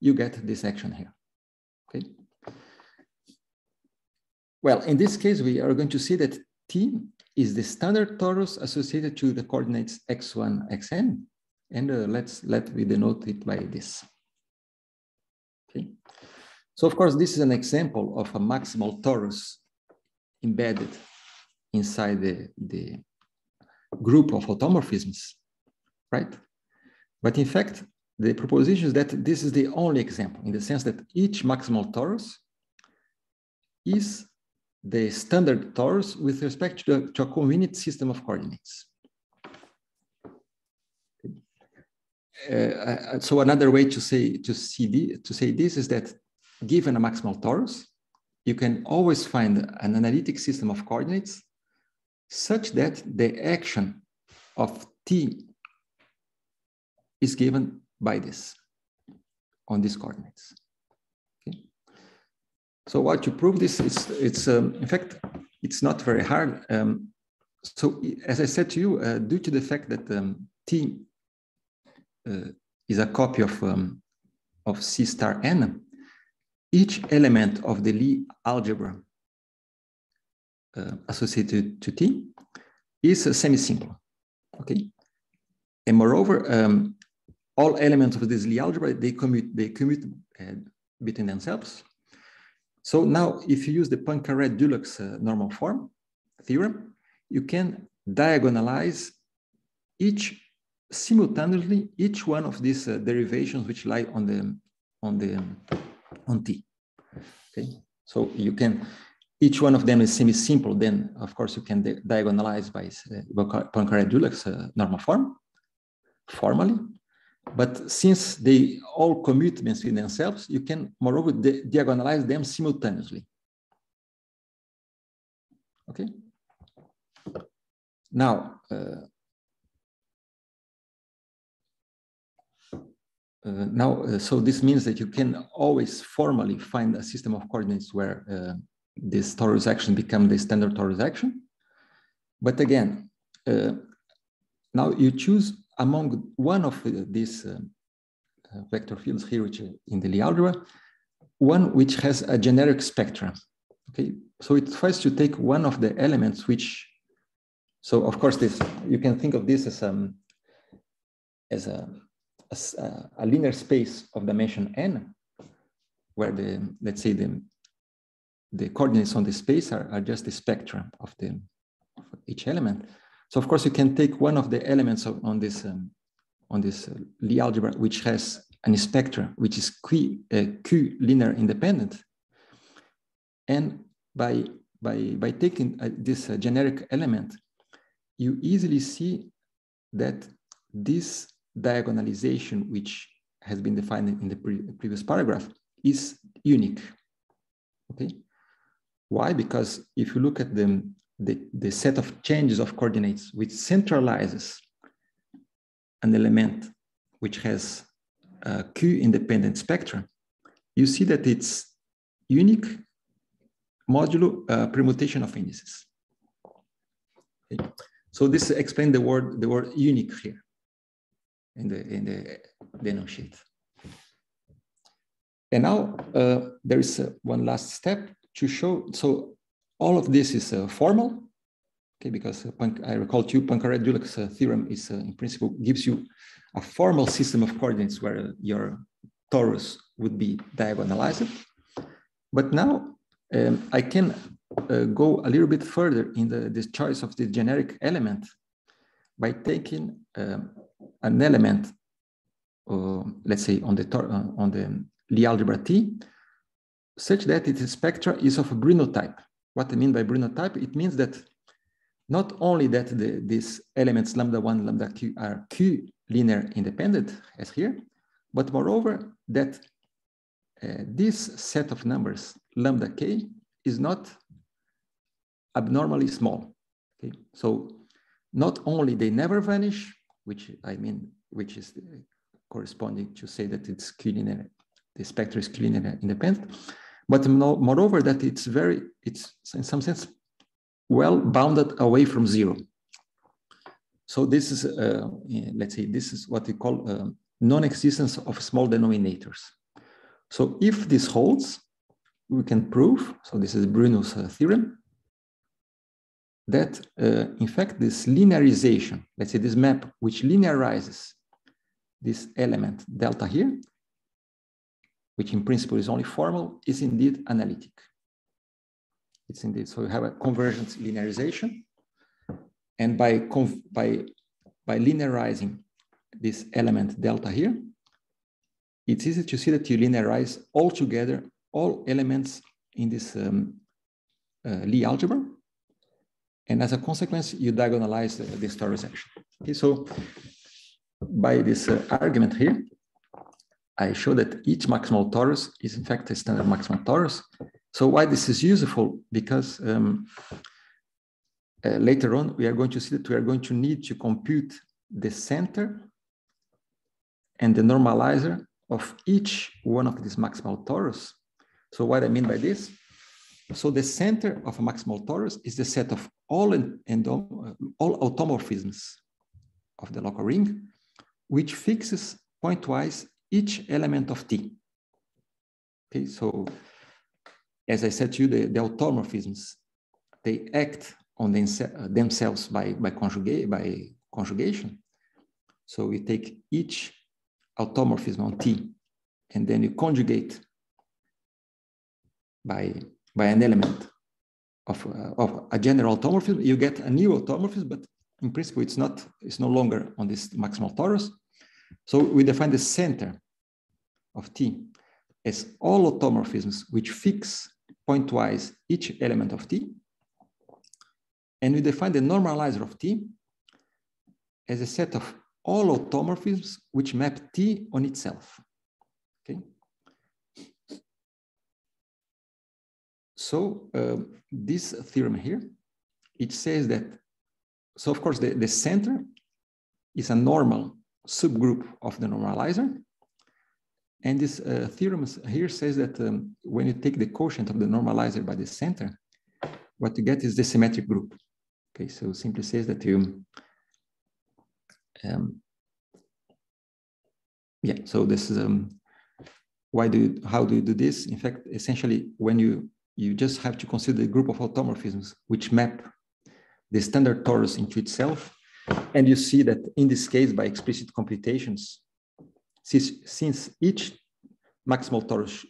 you get this action here, okay? Well, in this case, we are going to see that T is the standard torus associated to the coordinates x1, xn. And uh, let's let we denote it by this. Okay. So of course, this is an example of a maximal torus embedded inside the, the group of automorphisms, right? But in fact, the proposition is that this is the only example in the sense that each maximal torus is the standard torus with respect to, to a convenient system of coordinates. Uh, uh so another way to say to see the, to say this is that given a maximal torus, you can always find an analytic system of coordinates such that the action of t is given by this on these coordinates. So what you prove this is it's um, in fact it's not very hard. Um, so as I said to you, uh, due to the fact that um, t uh, is a copy of um, of C star n, each element of the Lie algebra uh, associated to T is a semi-simple, okay? And moreover, um, all elements of this Lie algebra, they commute, they commute uh, between themselves. So now if you use the Poincaré-Dulac uh, normal form theorem, you can diagonalize each simultaneously each one of these uh, derivations which lie on the on the on t okay so you can each one of them is semi-simple, then of course you can diagonalize by uh, Poincaré-Dulac uh, normal form, formally. But since they all commute between themselves, you can moreover diagonalize them simultaneously. Okay. Now, uh, uh, now, uh, so this means that you can always formally find a system of coordinates where uh, this torus action become the standard torus action. But again, uh, now you choose among one of these uh, uh, vector fields here, which in the Lie algebra, one which has a generic spectrum. Okay, so it tries to take one of the elements which, so of course this, you can think of this as, um, as a, as a, a linear space of dimension n, where the, let's say the the coordinates on the space are, are just the spectrum of the of each element. So of course you can take one of the elements of, on this um, on this uh, Lie algebra which has an spectrum which is Q, uh, Q linear independent, and by by by taking uh, this uh, generic element, you easily see that this diagonalization which has been defined in the pre previous paragraph is unique. Okay, why? Because if you look at the, the, the set of changes of coordinates which centralizes an element which has a Q-independent spectrum, you see that it's unique modulo uh, permutation of indices. Okay. So this explains the word the word unique here in the in the Denon sheet. And now uh, there is uh, one last step to show. So all of this is uh, formal, okay? Because uh, I recall to you, Poincaré-Dulac uh, theorem is in principle gives you a formal system of coordinates where your torus would be diagonalized. But now um, I can uh, go a little bit further in the choice of the generic element by taking um, an element, uh, let's say on the on the Lie algebra T, such that its spectra is of a Bruno type. What I mean by Bruno type, it means that not only that the, these elements lambda one, lambda q are q linear independent as here, but moreover that uh, this set of numbers lambda k is not abnormally small. Okay, so not only they never vanish, which I mean, which is corresponding to say that it's q linear, the spectrum is q linear independent, but moreover that it's very, it's in some sense well bounded away from zero. So this is, uh, let's say, this is what we call uh, non-existence of small denominators. So if this holds, we can prove, so this is Bruno's uh, theorem, that uh, in fact this linearization, let's say this map which linearizes this element delta here, which in principle is only formal, is indeed analytic. It's indeed, so you have a convergence linearization. And by, by, by linearizing this element delta here, it's easy to see that you linearize all together all elements in this um, uh, Lie algebra. And as a consequence, you diagonalize the, this torus action. Okay, so by this uh, argument here, I show that each maximal torus is in fact a standard maximal torus. So why this is useful? Because um, uh, later on, we are going to see that we are going to need to compute the center and the normalizer of each one of these maximal torus. So what I mean by this, so the center of a maximal torus is the set of all, endom, all automorphisms of the local ring, which fixes pointwise each element of T. Okay, so as I said to you, the, the automorphisms, they act on themselves by, by, conjugate, by conjugation. So we take each automorphism on T and then you conjugate by, by an element of, uh, of a general automorphism, you get a new automorphism, but in principle, it's not, it's no longer on this maximal torus. So we define the center of T as all automorphisms which fix pointwise each element of T. And we define the normalizer of T as a set of all automorphisms which map T on itself. Okay. So uh, this theorem here, it says that, so of course the, the center is a normal subgroup of the normalizer. And this uh, theorem here says that um, when you take the quotient of the normalizer by the center, what you get is the symmetric group. Okay, so simply says that you, um, yeah, so this is, um, why do you, how do you do this? In fact, essentially, when you, you just have to consider the group of automorphisms which map the standard torus into itself. And you see that in this case, by explicit computations, since, each maximal torus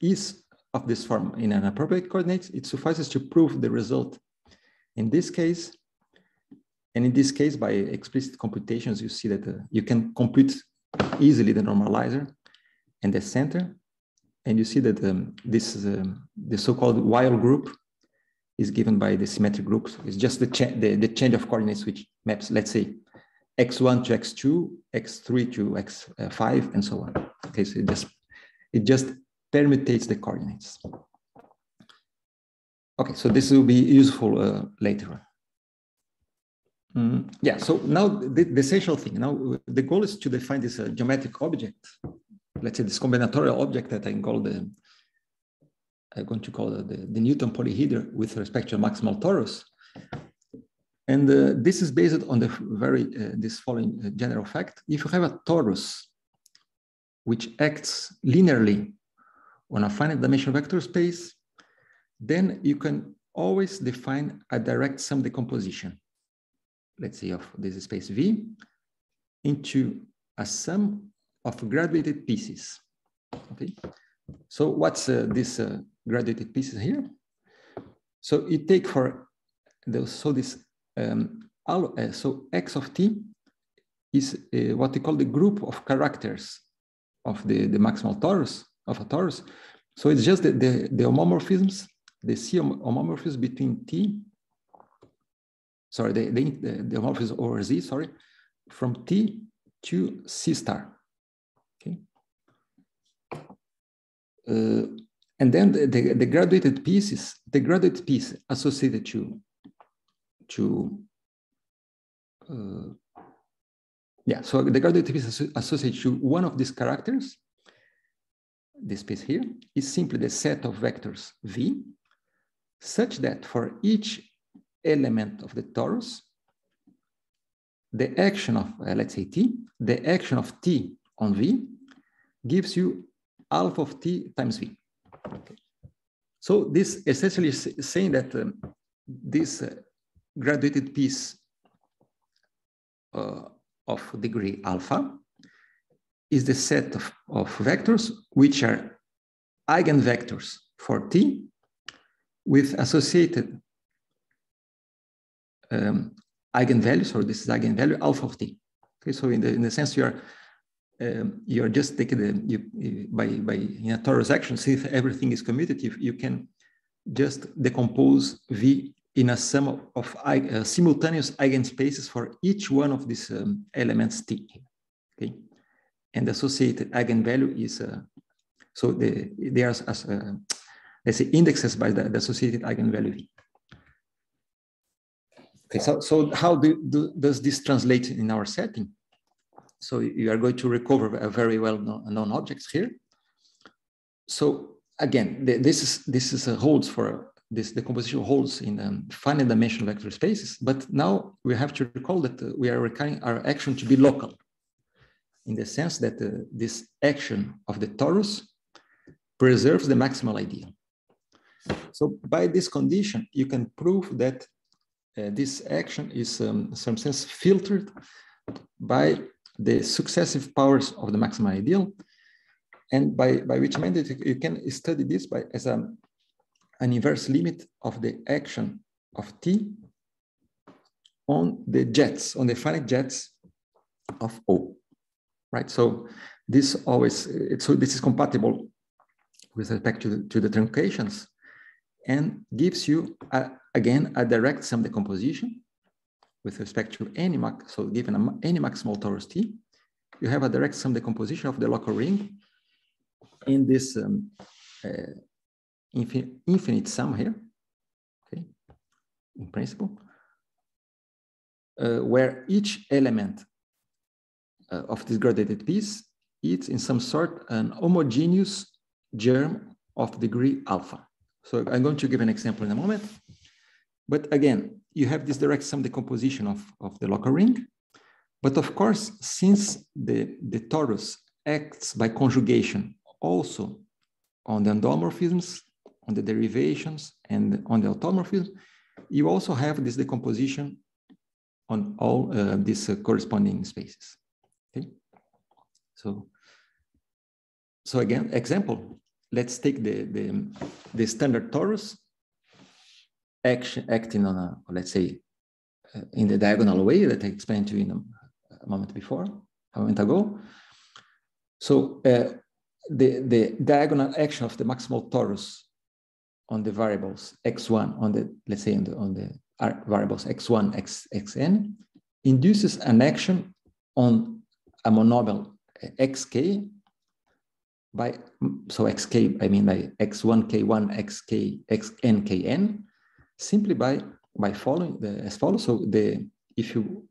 is of this form in an appropriate coordinates, it suffices to prove the result. In this case, and in this case, by explicit computations, you see that uh, you can compute easily the normalizer and the center. And you see that um, this is um, the so-called Weyl group is given by the symmetric group. So it's just the, the, the change of coordinates which maps, let's say, x1 to x2, x3 to x5, and so on. Okay, so it just, it just permutates the coordinates. Okay, so this will be useful uh, later. Mm, yeah, so now the, the, essential thing, now the goal is to define this uh, geometric object, let's say this combinatorial object that I call the, I'm going to call the, the Newton polyhedra with respect to maximal torus. And uh, this is based on the very, uh, this following uh, general fact. If you have a torus which acts linearly on a finite dimensional vector space, then you can always define a direct sum decomposition, let's say of this space V, into a sum of graduated pieces. Okay, so what's uh, this uh, graduated pieces here? So you take for the, so this um, uh, so x of t is uh, what we call the group of characters of the, the maximal torus of a torus. So it's just the, the, the homomorphisms the C homomorphism between T, sorry, the, the, the homomorphism over Z, sorry, from T to C star, okay? Uh, and then the, the, the, graduated pieces, the graduated piece associated to, to uh, yeah, so the graduated piece associated to one of these characters, this piece here, is simply the set of vectors V such that for each element of the torus, the action of, uh, let's say t, the action of t on v gives you alpha of t times v. Okay. So this essentially is saying that um, this uh, graduated piece uh, of degree alpha is the set of, of vectors which are eigenvectors for t with associated um, eigenvalues, or this is eigenvalue alpha of t. Okay, so in the in the sense you are um, you are just taking the you, by by in a torus action. See if everything is commutative, you can just decompose v in a sum of, uh, simultaneous eigenspaces for each one of these um, elements t. Okay, and the associated eigenvalue is uh, so the they are as uh, let's say indexes by the, the associated eigenvalue v. Okay, so, so how do, do, does this translate in our setting? So you are going to recover a very well known objects here. So again, this is this is a holds for this the composition holds in um, finite dimensional vector spaces. But now we have to recall that uh, we are requiring our action to be local, in the sense that uh, this action of the torus preserves the maximal ideal. So by this condition, you can prove that uh, this action is um, in some sense filtered by the successive powers of the maximal ideal. And by, by which means you can study this by, as a, an inverse limit of the action of T on the jets, on the finite jets of O, right? So this always, so this is compatible with respect to the, to the truncations and gives you, a, again, a direct sum decomposition with respect to any max, so given a, any maximal torus T, you have a direct sum decomposition of the local ring in this um, uh, infinite, infinite sum here, okay, in principle, uh, where each element uh, of this graduated piece is in some sort an homogeneous germ of degree alpha. So I'm going to give an example in a moment. But again, you have this direct sum decomposition of, of the local ring. But of course, since the, the torus acts by conjugation also on the endomorphisms, on the derivations, and on the automorphism, you also have this decomposition on all uh, these uh, corresponding spaces. Okay, so so again, example, let's take the, the, the standard torus action, acting on a, let's say, uh, in the diagonal way that I explained to you in a, a moment before, a moment ago. So uh, the, the diagonal action of the maximal torus on the variables x1 on the, let's say on the, on the variables x1, x, xn induces an action on a monomial uh, xk by, so xk, I mean by x1, k1, xk, xn, kn, simply by, by following the, as follows. So the, if you,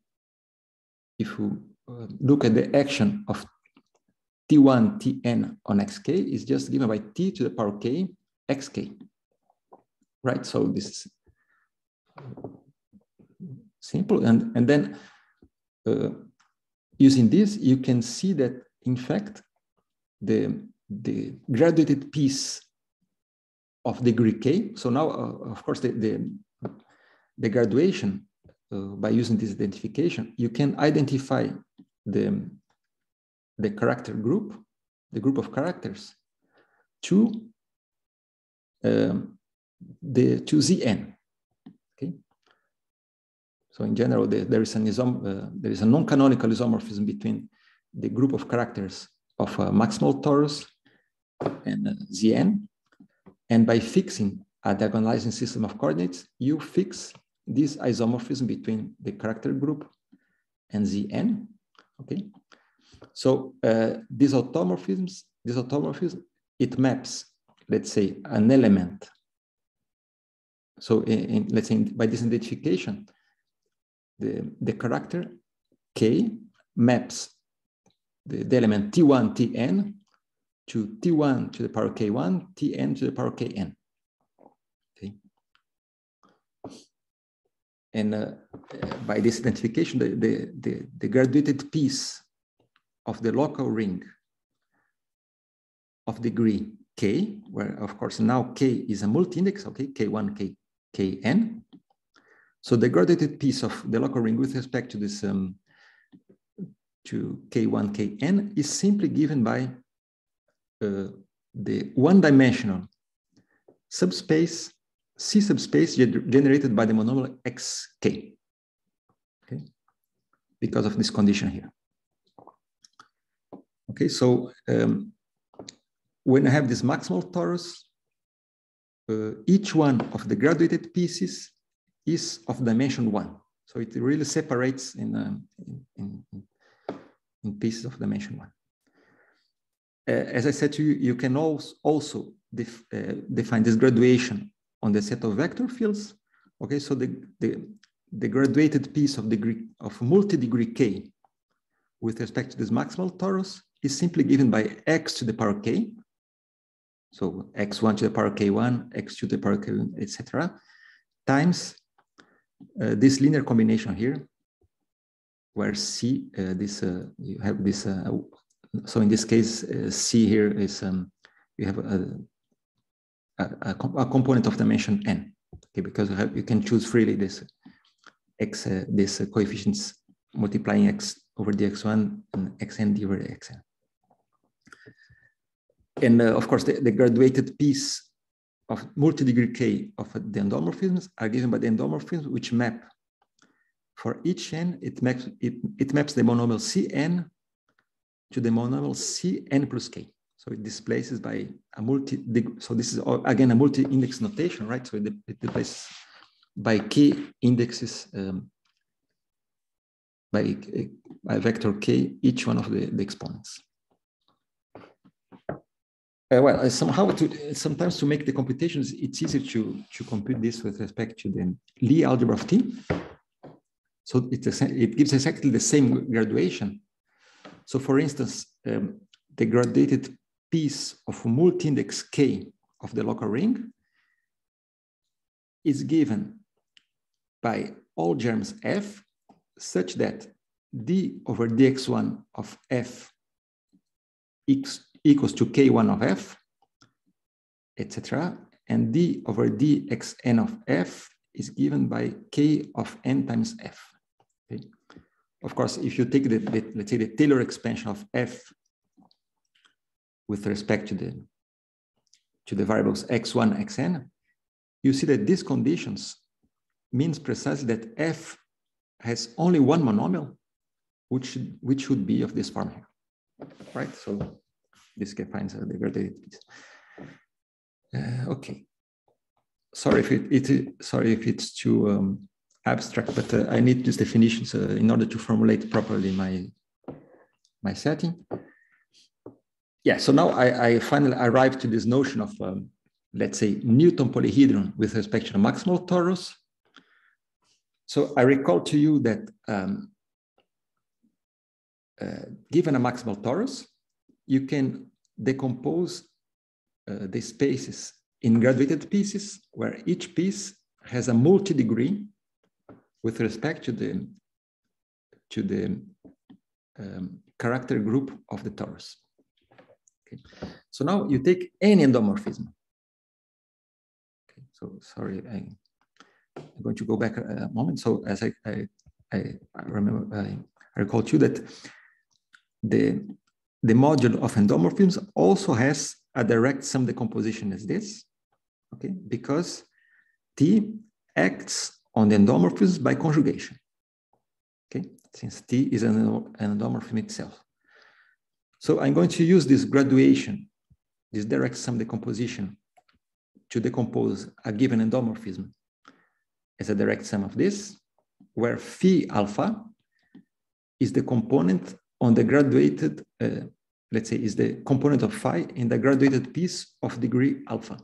if you uh, look at the action of t1, tn on xk is just given by t to the power k, xk, right? So this is simple. And, and then uh, using this, you can see that in fact, the, the graduated piece of degree k, so now, uh, of course, the, the, the graduation uh, by using this identification, you can identify the, the character group, the group of characters to um, the to zn. Okay. So in general, the, there is an isom, uh, there is a non-canonical isomorphism between the group of characters of a maximal torus and Zn. And by fixing a diagonalizing system of coordinates, you fix this isomorphism between the character group and Zn. Okay. So uh, these automorphisms, this automorphism, it maps, let's say, an element. So in, in, let's say by this identification, the, the character k maps the, the element t1, tn to t1 to the power k1, tn to the power kn. Okay. And uh, by this identification, the, the, the, the graduated piece of the local ring of degree k, where of course now k is a multi-index, okay, k1, k, kn. So the graduated piece of the local ring with respect to this um, to K1, Kn is simply given by uh, the one-dimensional subspace, C subspace generated by the monomial xk, okay, because of this condition here. Okay, so um, when I have this maximal torus, each one of the graduated pieces is of dimension one. So it really separates in, um, in, in, in pieces of dimension one. Uh, as I said to you, you can also, also def, uh, define this graduation on the set of vector fields. Okay, so the, the, the graduated piece of degree of multi-degree k with respect to this maximal torus is simply given by x to the power k. So x1 to the power k1, x2 to the power k1, etc. times uh, this linear combination here where C, uh, this, uh, you have this, uh, so in this case, C here is, um, you have a, a, a, component of dimension n, okay, because you, have, you can choose freely this x, uh, this uh, coefficients multiplying x over dx1 and xn d over xn. And uh, of course, the, the, graduated piece of multi-degree k of the endomorphisms are given by the endomorphisms which map for each n, it maps, it, it maps the monomial Cn to the monomial Cn plus k. So it displaces by a multi, so this is again a multi-index notation, right? So it, it displaces by k indexes um, by, by vector k, each one of the, the exponents. Uh, well, somehow to sometimes to make the computations, it's easier to to compute this with respect to the Lie algebra of T. So it, it gives exactly the same graduation. So for instance, um, the graduated piece of multi-index K of the local ring is given by all germs F such that d over dx1 of F equals to K1 of F, etc. And d over dxn of F is given by K of n times F. Okay. Of course, if you take the, the, let's say the Taylor expansion of f with respect to the to the variables x1, xn, you see that these conditions means precisely that f has only one monomial, which which should be of this form here, right? So this defines the graduated piece. Uh, okay. Sorry if it, it sorry if it's too um, abstract, but uh, I need these definitions uh, in order to formulate properly my, my setting. yeah, so now I, I finally arrived to this notion of, um, let's say, Newton polyhedron with respect to the maximal torus. So I recall to you that um, uh, given a maximal torus, you can decompose uh, the spaces in graduated pieces where each piece has a multi-degree with respect to the to the um, character group of the torus. Okay. So now you take any endomorphism. Okay. So sorry, I, am going to go back a moment. So as I, I, I, remember, I, I recall to you that the, the module of endomorphisms also has a direct sum decomposition as this, okay, because T acts on the endomorphisms by conjugation, okay, since T is an, endomorphism itself. So I'm going to use this graduation, this direct sum decomposition to decompose a given endomorphism as a direct sum of this, where phi alpha is the component on the graduated, uh, let's say, is the component of phi in the graduated piece of degree alpha.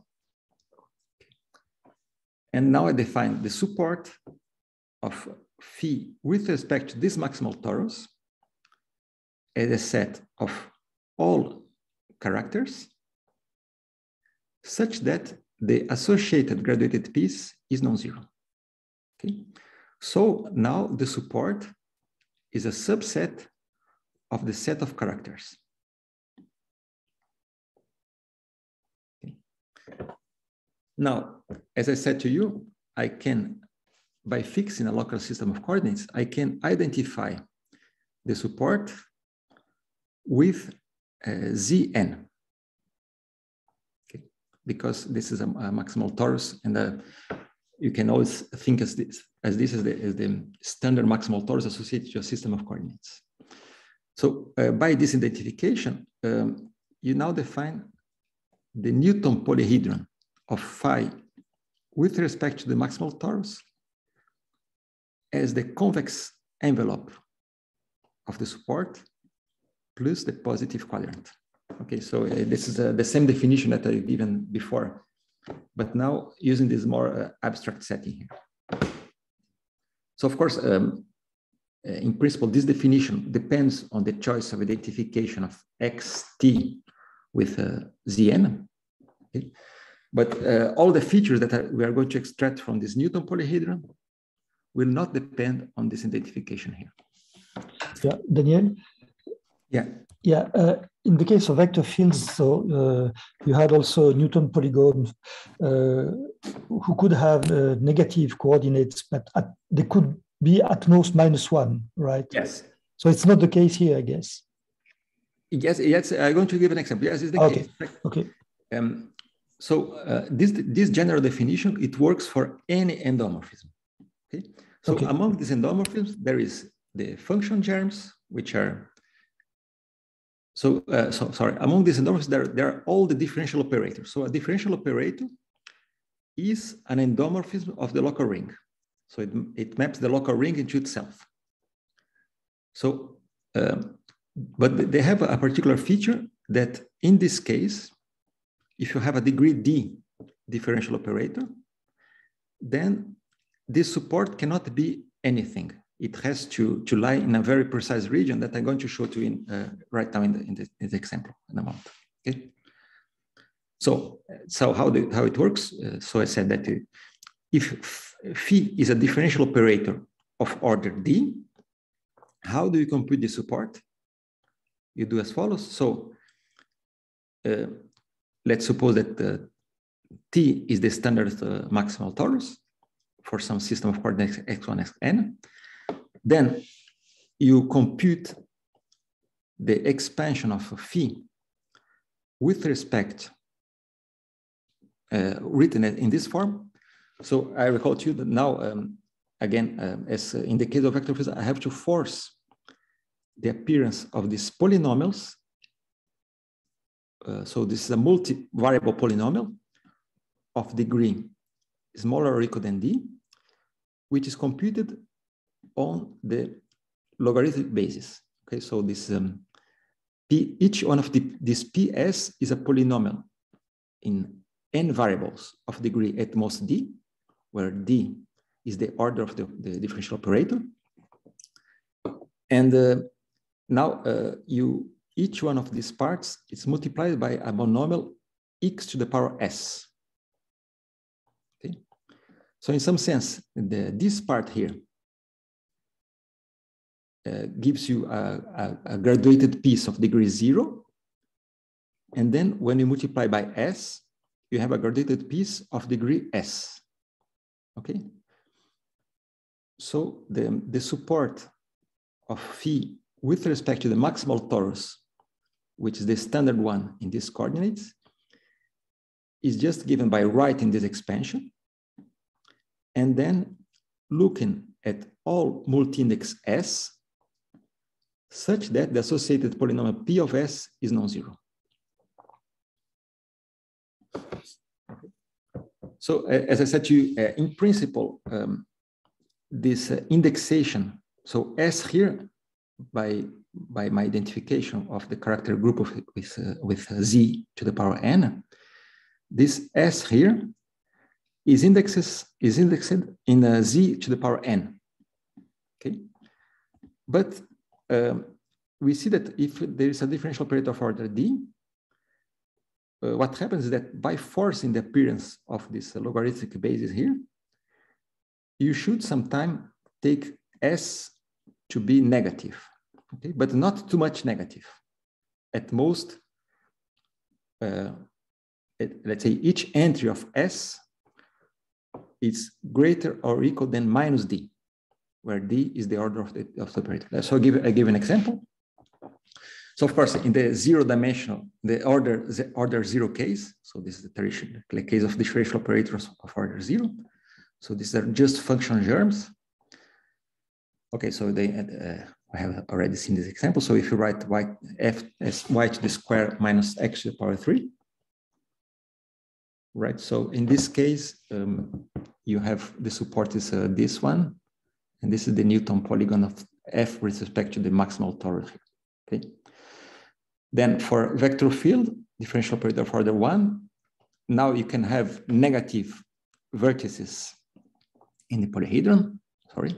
And now I define the support of phi with respect to this maximal torus as a set of all characters such that the associated graduated piece is non-zero. Okay? So now the support is a subset of the set of characters. Okay. Now, as I said to you, I can, by fixing a local system of coordinates, I can identify the support with uh, Zn. Okay. Because this is a, a maximal torus and uh, you can always think as this as this is the, as the standard maximal torus associated to a system of coordinates. So uh, by this identification, um, you now define the Newton polyhedron of phi with respect to the maximal torus as the convex envelope of the support plus the positive quadrant. Okay, so uh, this is uh, the same definition that I've given before, but now using this more uh, abstract setting here. So of course, um, uh, in principle, this definition depends on the choice of identification of xt with uh, zn. Okay? But uh, all the features that are, we are going to extract from this Newton polyhedron will not depend on this identification here. Yeah, Daniel, yeah. Yeah. Uh, in the case of vector fields, so uh, you had also Newton polygon uh, who could have uh, negative coordinates, but at, they could be at most minus one, right? Yes. So it's not the case here, I guess. Yes, yes. I'm going to give an example. Yes, it's the okay. case. Okay. Um, so uh, this this general definition it works for any endomorphism. Okay. So okay. among these endomorphisms, there is the function germs, which are so, uh, so sorry, among these endomorphisms, there, there are all the differential operators. So a differential operator is an endomorphism of the local ring. So it, it maps the local ring into itself. So, um, but they have a particular feature that in this case, if you have a degree D differential operator, then this support cannot be anything it has to, to lie in a very precise region that I'm going to show to you in, uh, right now in the, in the, in the example in a moment. Okay. So, so how, the, how it works? Uh, so I said that uh, if phi is a differential operator of order D, how do you compute the support? You do as follows. So uh, let's suppose that uh, T is the standard uh, maximal torus for some system of coordinates x1, xn. Then you compute the expansion of phi with respect uh, written in this form. So I recall to you that now, um, again, uh, as in the case of vector fields, I have to force the appearance of these polynomials. Uh, so this is a multi-variable polynomial of degree smaller or equal than d, which is computed on the logarithmic basis. Okay, so this um, P, each one of the, this PS is a polynomial in n variables of degree at most d, where d is the order of the, the differential operator. And uh, now uh, you each one of these parts is multiplied by a monomial x to the power s. Okay, so in some sense, the, this part here uh, gives you a, a, a, graduated piece of degree zero. And then when you multiply by s, you have a graduated piece of degree s. Okay. So the, the support of phi with respect to the maximal torus, which is the standard one in these coordinates, is just given by writing this expansion and then looking at all multi-index S such that the associated polynomial P of S is non-zero. So as I said to you, uh, in principle, um, this uh, indexation, so S here, by, by my identification of the character group of, with, uh, with Z to the power N, this S here is indexes is indexed in a Z to the power N. Okay, but um, we see that if there is a differential operator of order D, uh, what happens is that by forcing the appearance of this logarithmic basis here, you should sometime take S to be negative, okay, but not too much negative. At most, uh, let's say each entry of S is greater or equal than minus D, where D is the order of the, of the operator. So I'll give, I give an example. So of course, in the zero dimensional, the order, the order zero case, so this is the tertiary case of differential operators of order zero. So these are just function germs. Okay, so they, uh, I have already seen this example. So if you write y, f as y to the square minus x to the power three, right? So in this case, um, you have the support is uh, this one, and this is the Newton polygon of F with respect to the maximal torus okay? Then for vector field, differential operator of order one, now you can have negative vertices in the polyhedron, sorry.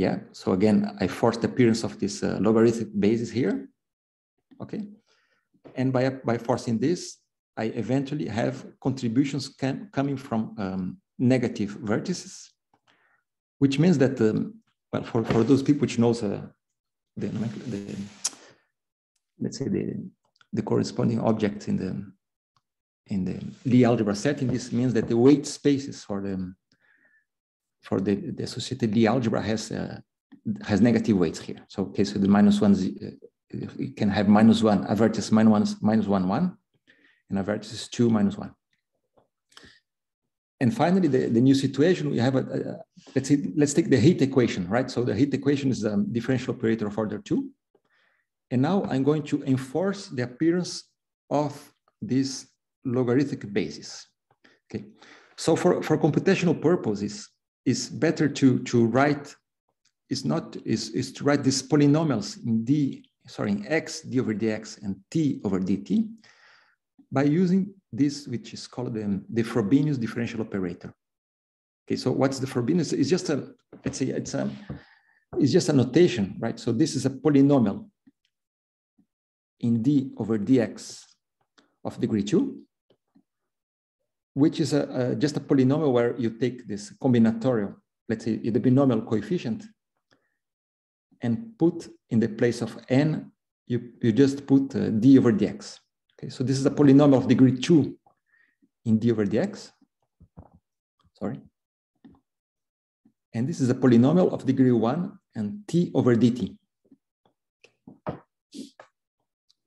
Yeah, so again, I forced the appearance of this uh, logarithmic basis here, okay? And by, by forcing this, I eventually have contributions coming from um, negative vertices, which means that, um, well, for, for those people which knows uh, the, the, let's say the, the corresponding objects in the, in the Lie algebra setting, this means that the weight spaces for the, for the, the associated Lie algebra has, uh, has negative weights here. So, okay, so the minus one, uh, you can have minus one, a vertex minus one, minus one, one, and a vertex is two minus one. And finally, the, the new situation, we have a, a, let's say, let's take the heat equation, right? So the heat equation is a differential operator of order two. And now I'm going to enforce the appearance of this logarithmic basis. Okay. So for, for computational purposes, it's better to, to write, is not, is, is to write these polynomials in d, sorry, in x, d over dx, and t over dt by using this, which is called the, the Frobenius differential operator. Okay, so what's the Frobenius? It's just a, let's say it's a, it's just a notation, right? So this is a polynomial in d over dx of degree two, which is a, a, just a polynomial where you take this combinatorial, let's say the binomial coefficient, and put in the place of n, you, you just put uh, d over dx. Okay, so this is a polynomial of degree two in d over dx. Sorry. And this is a polynomial of degree one and t over dt.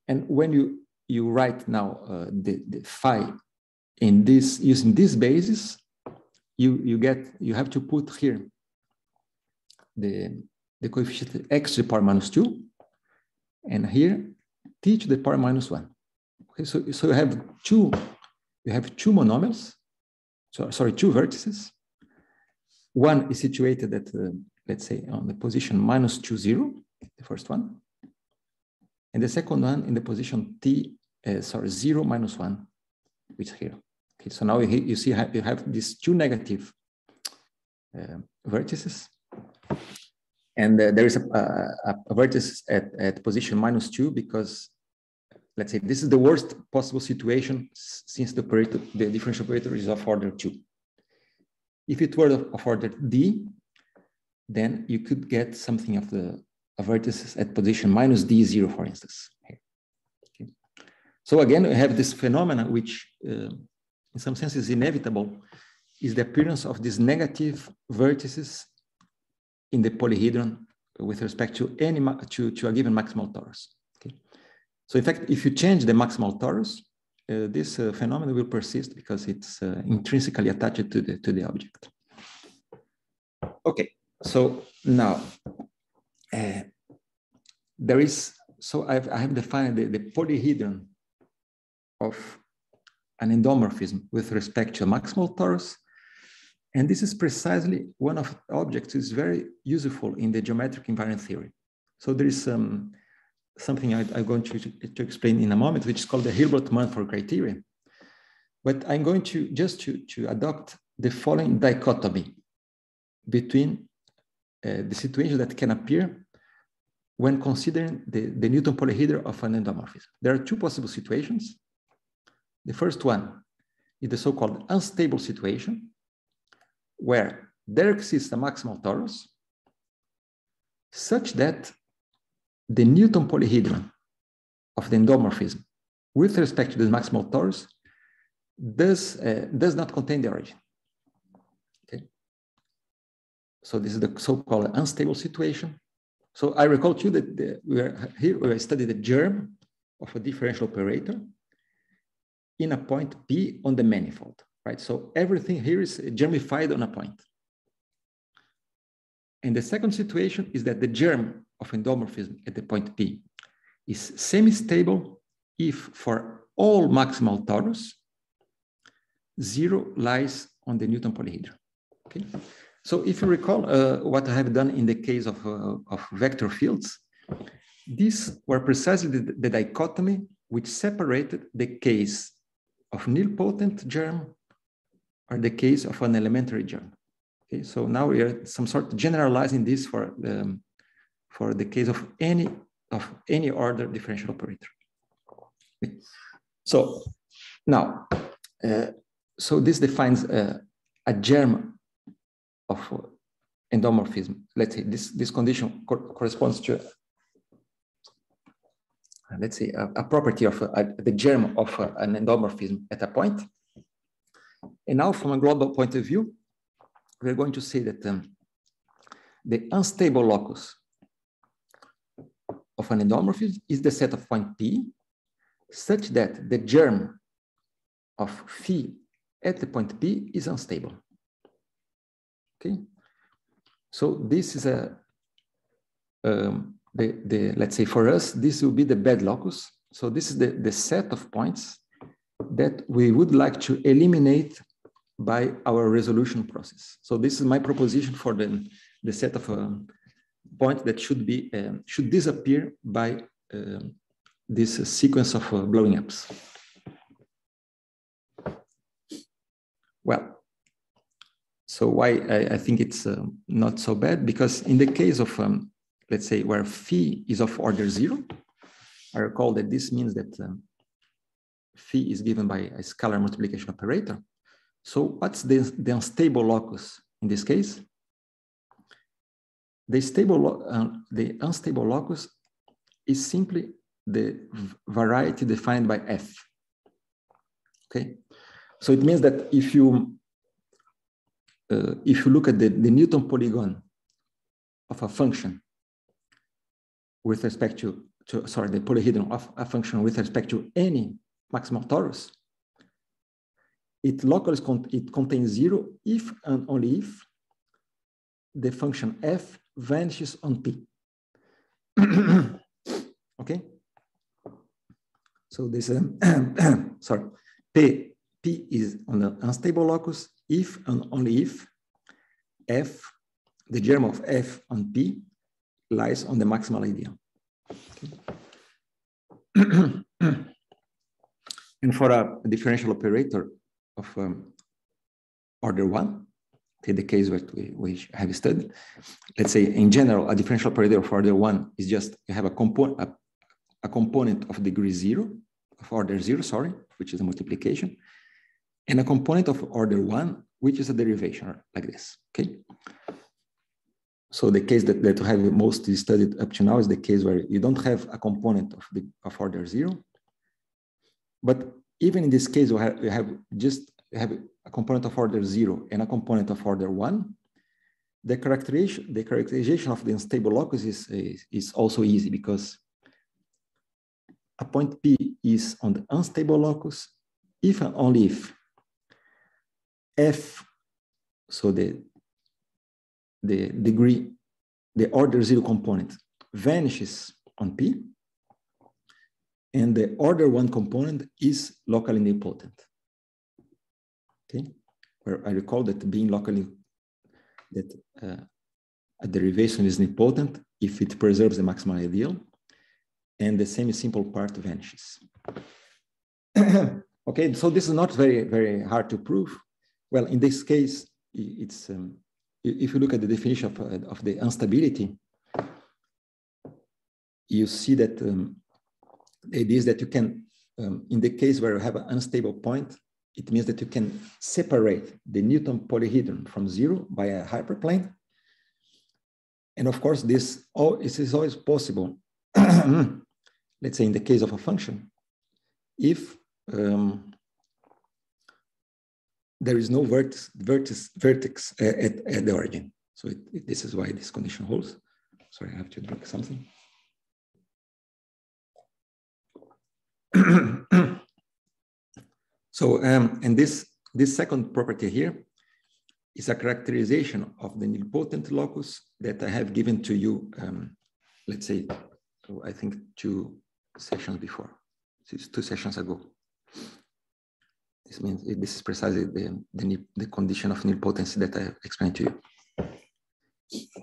And when you, you write now uh, the, the phi in this, using this basis, you, you get, you have to put here the, the coefficient x to the power minus two, and here t to the power minus one. Okay, so, so you have two, you have two monomials, so, sorry, two vertices. One is situated at, uh, let's say, on the position minus two zero, the first one. and the second one in the position t, uh, sorry, zero minus one, which is here. Okay, so now you, you see you have these two negative uh, vertices, and uh, there is a, a, a vertex at, at position minus two because let's say this is the worst possible situation since the operator, the differential operator is of order two. If it were of order D, then you could get something of the vertices at position minus D0, for instance. Okay. So again, we have this phenomena which uh, in some sense is inevitable, is the appearance of these negative vertices in the polyhedron with respect to any to, to a given maximal torus. Okay. So in fact, if you change the maximal torus, uh, this uh, phenomenon will persist because it's uh, intrinsically attached to the, to the object. Okay, so now uh, there is, so I've, I have defined the, the polyhedron of an endomorphism with respect to a maximal torus. And this is precisely one of the objects is very useful in the geometric invariant theory. So there is um, something I, am going to, to explain in a moment, which is called the Hilbert-Mumford criterion. But I'm going to just to, to adopt the following dichotomy between uh, the situation that can appear when considering the, the Newton polyhedra of an endomorphism. There are two possible situations. The first one is the so-called unstable situation, where there exists a maximal torus such that the Newton polyhedron of the endomorphism with respect to the maximal torus does, uh, does not contain the origin. Okay. So this is the so-called unstable situation. So I recall to you that the, we are here we studied the germ of a differential operator in a point P on the manifold, right? So everything here is germified on a point. And the second situation is that the germ of endomorphism at the point P is semi-stable if for all maximal torus, zero lies on the Newton polyhedron. Okay. So if you recall uh, what I have done in the case of, uh, of vector fields, these were precisely the, the dichotomy which separated the case of nilpotent germ or the case of an elementary germ. Okay, so now we are some sort of generalizing this for the, for the case of any of any order differential operator. Okay. So now, uh, so this defines uh, a germ of endomorphism. Let's say this, this condition co corresponds to, let's say, a, a property of a, the germ of a, an endomorphism at a point. And now from a global point of view, we're going to say that um, the unstable locus of an endomorphism is the set of point P such that the germ of phi at the point P is unstable. Okay, so this is a um, the the let's say for us this will be the bad locus. So this is the the set of points that we would like to eliminate by our resolution process. So this is my proposition for the the set of um, points that should be um, should disappear by um, this sequence of uh, blowing ups. Well, so why I, I think it's uh, not so bad because in the case of um, let's say where phi is of order zero, I recall that this means that um, phi is given by a scalar multiplication operator. So what's the, the unstable locus in this case? The stable, uh, the unstable locus is simply the variety defined by f. Okay, so it means that if you uh, if you look at the, the Newton polygon of a function with respect to, to sorry, the polyhedron of a function with respect to any maximal torus, it locally con it contains zero if and only if the function f vanishes on p. okay. So this, um, sorry, p, p is on the unstable locus if and only if f, the germ of f on p lies on the maximal ideal. Okay. and for a differential operator of um, order one, take the case that we, we have studied. Let's say in general, a differential operator of order one is just you have a component a, a component of degree zero, of order zero, sorry, which is a multiplication, and a component of order one, which is a derivation like this, okay? So the case that, that we have mostly studied up to now is the case where you don't have a component of the of order zero. But even in this case, we have, we have just have a component of order zero and a component of order one. The characterization, the characterization of the unstable locus is, is, is also easy because a point P is on the unstable locus if and only if F, so the the degree, the order zero component vanishes on P, and the order one component is locally nilpotent. Okay, where I recall that being locally, that uh, a derivation is nilpotent if it preserves the maximal ideal, and the semi-simple part vanishes. okay, so this is not very, very hard to prove. Well, in this case, it's um, if you look at the definition of, of the instability, you see that um, it is that you can, um, in the case where you have an unstable point, it means that you can separate the Newton polyhedron from zero by a hyperplane. And of course, this, all, always possible, let's say in the case of a function, if um, there is no vertex, vertex, vertex uh, at, at the origin. So it, it, this is why this condition holds. Sorry, I have to drink something. so, um, and this, this second property here is a characterization of the nilpotent locus that I have given to you, um, let's say, I think two sessions before, two sessions ago. This means this is precisely the, the, the condition of nilpotency that I explained to you.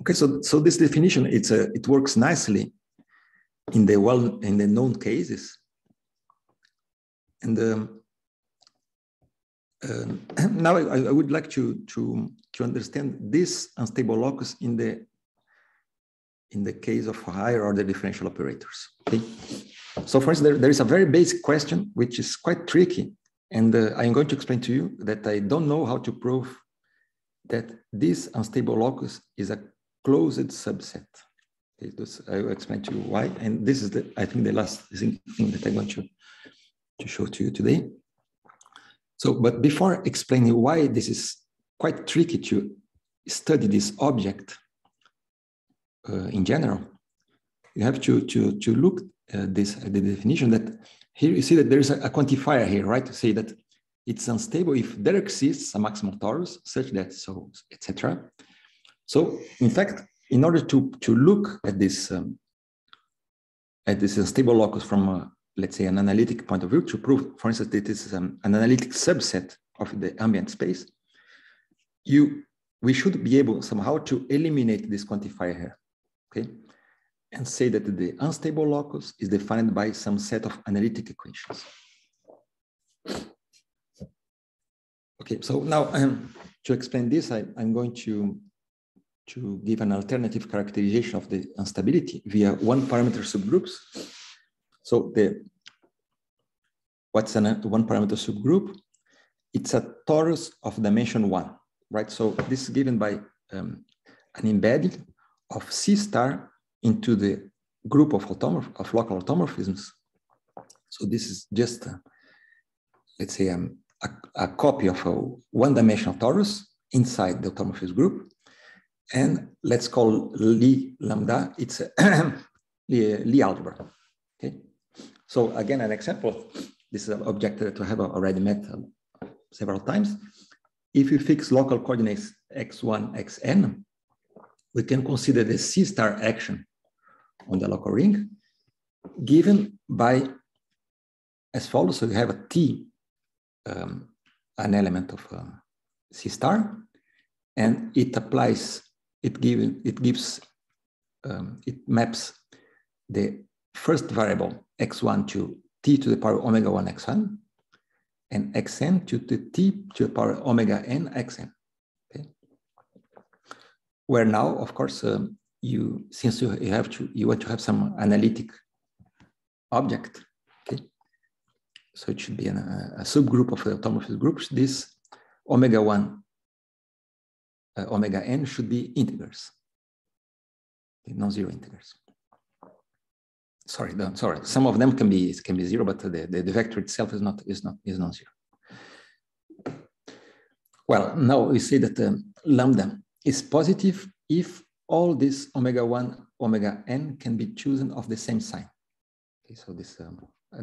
Okay, so, so this definition, it's a, it works nicely in the well in the known cases. And um, um, now I, I, would like to, to, to understand this unstable locus in the in the case of higher order differential operators. Okay. So for instance, there, there is a very basic question which is quite tricky and uh, I'm going to explain to you that I don't know how to prove that this unstable locus is a closed subset. Okay, this, I will explain to you why. And this is, the, I think, the last thing that I'm going to, to show to you today. So, but before explaining why this is quite tricky to study this object uh, in general, you have to, to, to look at this, at the definition that here you see that there's a, a quantifier here, right? To say that it's unstable if there exists a maximal torus such that so, etc. So in fact, in order to, to look at this um, at this unstable locus from a, let's say an analytic point of view to prove, for instance, that this is an, an analytic subset of the ambient space, you we should be able somehow to eliminate this quantifier here. Okay and say that the unstable locus is defined by some set of analytic equations. Okay, so now um, to explain this, I, am going to, to give an alternative characterization of the instability via one parameter subgroups. So the what's an one parameter subgroup? It's a torus of dimension one, right? So this is given by um, an embedding of C star into the group of, automorph of local automorphisms. So this is just, a, let's say, um, a, a, copy of a one-dimensional torus inside the automorphism group. And let's call Lie lambda, it's a Lie algebra. Okay. So again, an example, this is an object that we have already met uh, several times. If you fix local coordinates x1, xn, we can consider the C star action on the local ring given by as follows. So you have a T, um, an element of uh, C star, and it applies, it, give, it gives, um, it maps the first variable x1 to t to the power omega 1 x1 and xn to the t to the power omega n xn. Okay. Where now, of course, um, you since you, have to you want to have some analytic object, okay. So it should be an, a, a subgroup of the automorphic groups. This omega one, uh, omega n should be integers, okay, non-zero integers sorry, the, sorry, some of them can be can be zero, but the, the, the vector itself is not is not is non-zero. Well, now we see that um, lambda is positive if all this omega one omega n can be chosen of the same sign. Okay, so this um,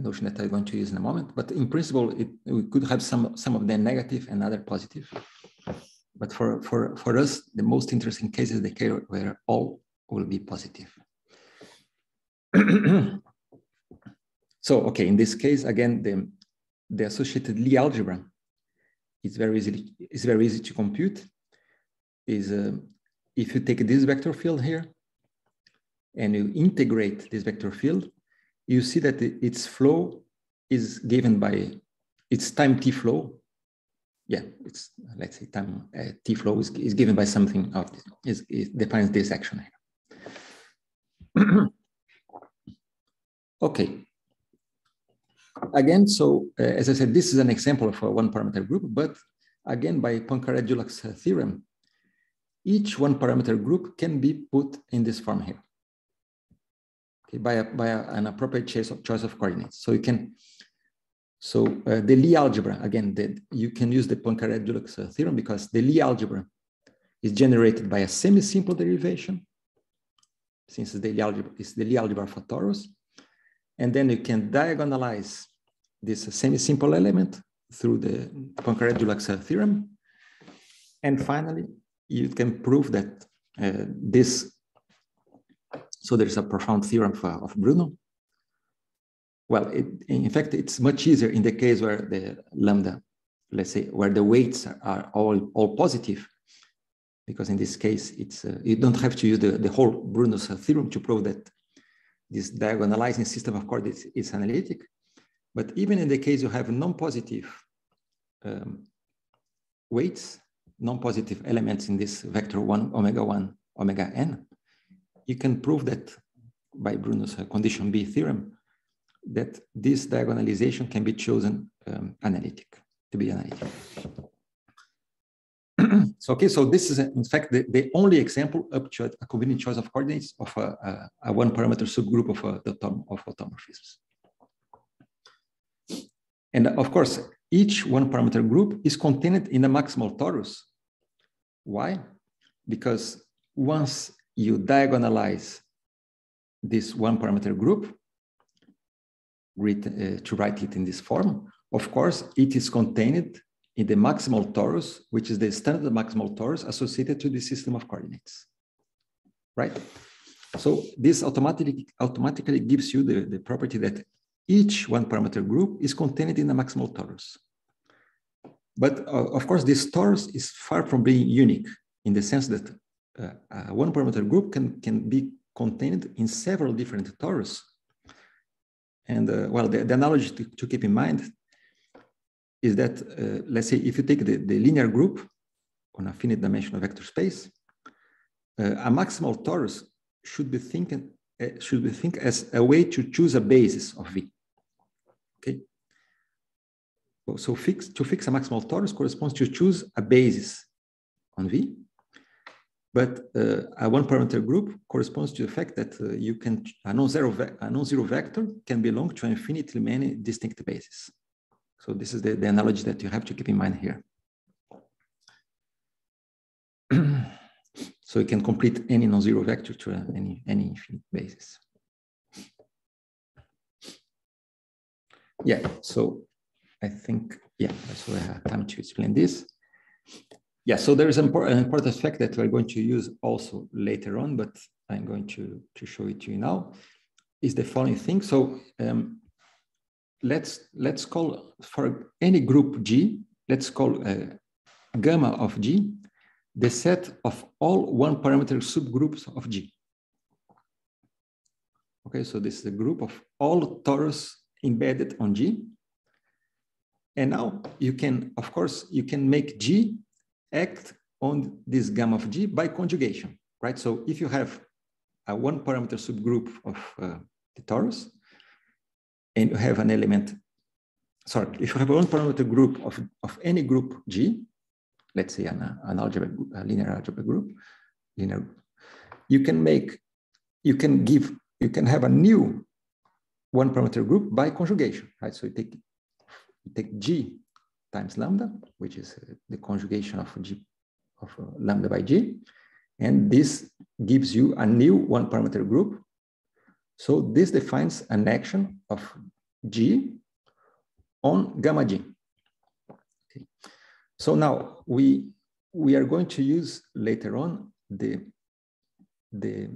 notion that I'm going to use in a moment, but in principle, it, we could have some some of them negative and other positive. But for for for us, the most interesting case is the case where all will be positive. so, okay, in this case, again, the, the associated Lie algebra is very easy, is very easy to compute. Is uh, if you take this vector field here and you integrate this vector field, you see that its flow is given by its time t flow. Yeah, it's let's say time uh, t flow is, is given by something of is, is defines this action here. Okay. Again, so uh, as I said, this is an example of a one parameter group, but again, by Poincaré-Dulac uh, theorem, each one parameter group can be put in this form here. Okay, by, a, by a, an appropriate choice of, choice of coordinates. So you can, so uh, the Lie algebra, again, the, you can use the Poincaré-Dulac uh, theorem because the Lie algebra is generated by a semi-simple derivation, since the Lie algebra is the Lie algebra for torus, and then you can diagonalize this semi-simple element through the Poincaré-Dulac theorem. And finally, you can prove that uh, this, so there's a profound theorem for, of Bruno. Well, it, in fact, it's much easier in the case where the lambda, let's say, where the weights are all, all positive, because in this case, it's uh, you don't have to use the, the whole Bruno's theorem to prove that this diagonalizing system of coordinates is analytic. But even in the case you have non-positive um, weights, non-positive elements in this vector one, omega one, omega n, you can prove that by Bruno's condition B theorem, that this diagonalization can be chosen um, analytic, to be analytic. so, okay, so this is in fact the, the only example up to a convenient choice of coordinates of a, a, a one parameter subgroup of, a, the of automorphisms. And of course, each one parameter group is contained in a maximal torus. Why? Because once you diagonalize this one parameter group, read, uh, to write it in this form, of course, it is contained in the maximal torus, which is the standard maximal torus associated to the system of coordinates, right? So this automatically, automatically gives you the, the property that each one parameter group is contained in a maximal torus. But uh, of course, this torus is far from being unique in the sense that uh, uh, one parameter group can, can be contained in several different torus. And uh, well, the, the analogy to, to, keep in mind is that, uh, let's say, if you take the, the linear group on a finite dimensional vector space, a maximal torus should be thinking should be think as a way to choose a basis of V. Okay. So fix to fix a maximal torus corresponds to choose a basis on V. But uh, a one parameter group corresponds to the fact that uh, you can a non-zero non-zero vector can belong to infinitely many distinct bases. So this is the, the analogy that you have to keep in mind here. so you can complete any non-zero vector to any, any infinite basis. Yeah, so I think, yeah, so I have time to explain this. Yeah, so there is an important fact that we're going to use also later on, but I'm going to, to show it to you now, is the following thing. So um, let's let's call for any group G, let's call uh, gamma of G the set of all one parameter subgroups of G. Okay, so this is a group of all torus embedded on G. And now you can, of course, you can make G act on this gamma of G by conjugation, right? So if you have a one parameter subgroup of uh, the torus and you have an element, sorry, if you have a one parameter group of, of any group G, let's say an, an algebra, a linear algebra group, linear, you can make, you can give, you can have a new one parameter group by conjugation, right? So you take, you take G times lambda, which is uh, the conjugation of G of uh, lambda by G. And this gives you a new one parameter group. So this defines an action of G on gamma G. Okay. So now we, we are going to use later on the, the,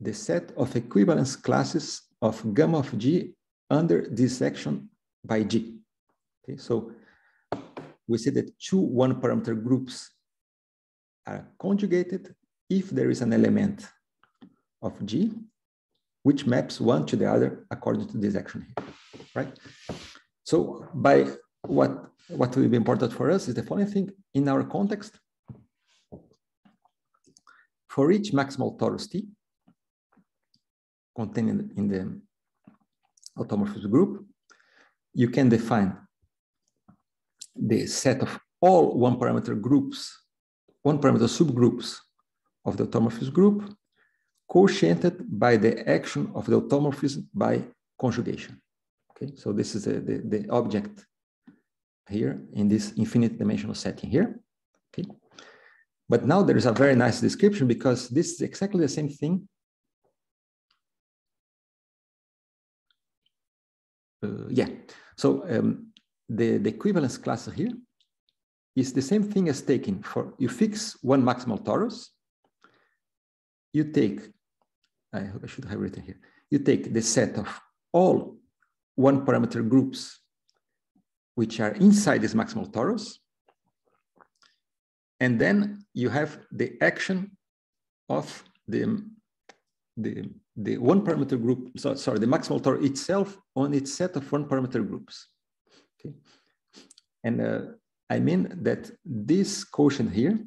the set of equivalence classes of gamma of G under this action by G. Okay, so we see that two one parameter groups are conjugated if there is an element of G which maps one to the other according to this action here, right? So by what, what will be important for us is the following thing in our context. For each maximal torus T contained in the automorphism group, you can define the set of all one parameter groups, one parameter subgroups of the automorphism group quotiented by the action of the automorphism by conjugation. Okay, so this is the, the, the object here in this infinite dimensional setting here. Okay, but now there is a very nice description because this is exactly the same thing. Uh, yeah, so um, the, the equivalence class here is the same thing as taking. For, you fix one maximal torus, you take, I, I should have written here, you take the set of all one parameter groups which are inside this maximal torus, and then you have the action of the, the, the one parameter group, so, sorry, the maximal torus itself on its set of one parameter groups. Okay. And uh, I mean that this quotient here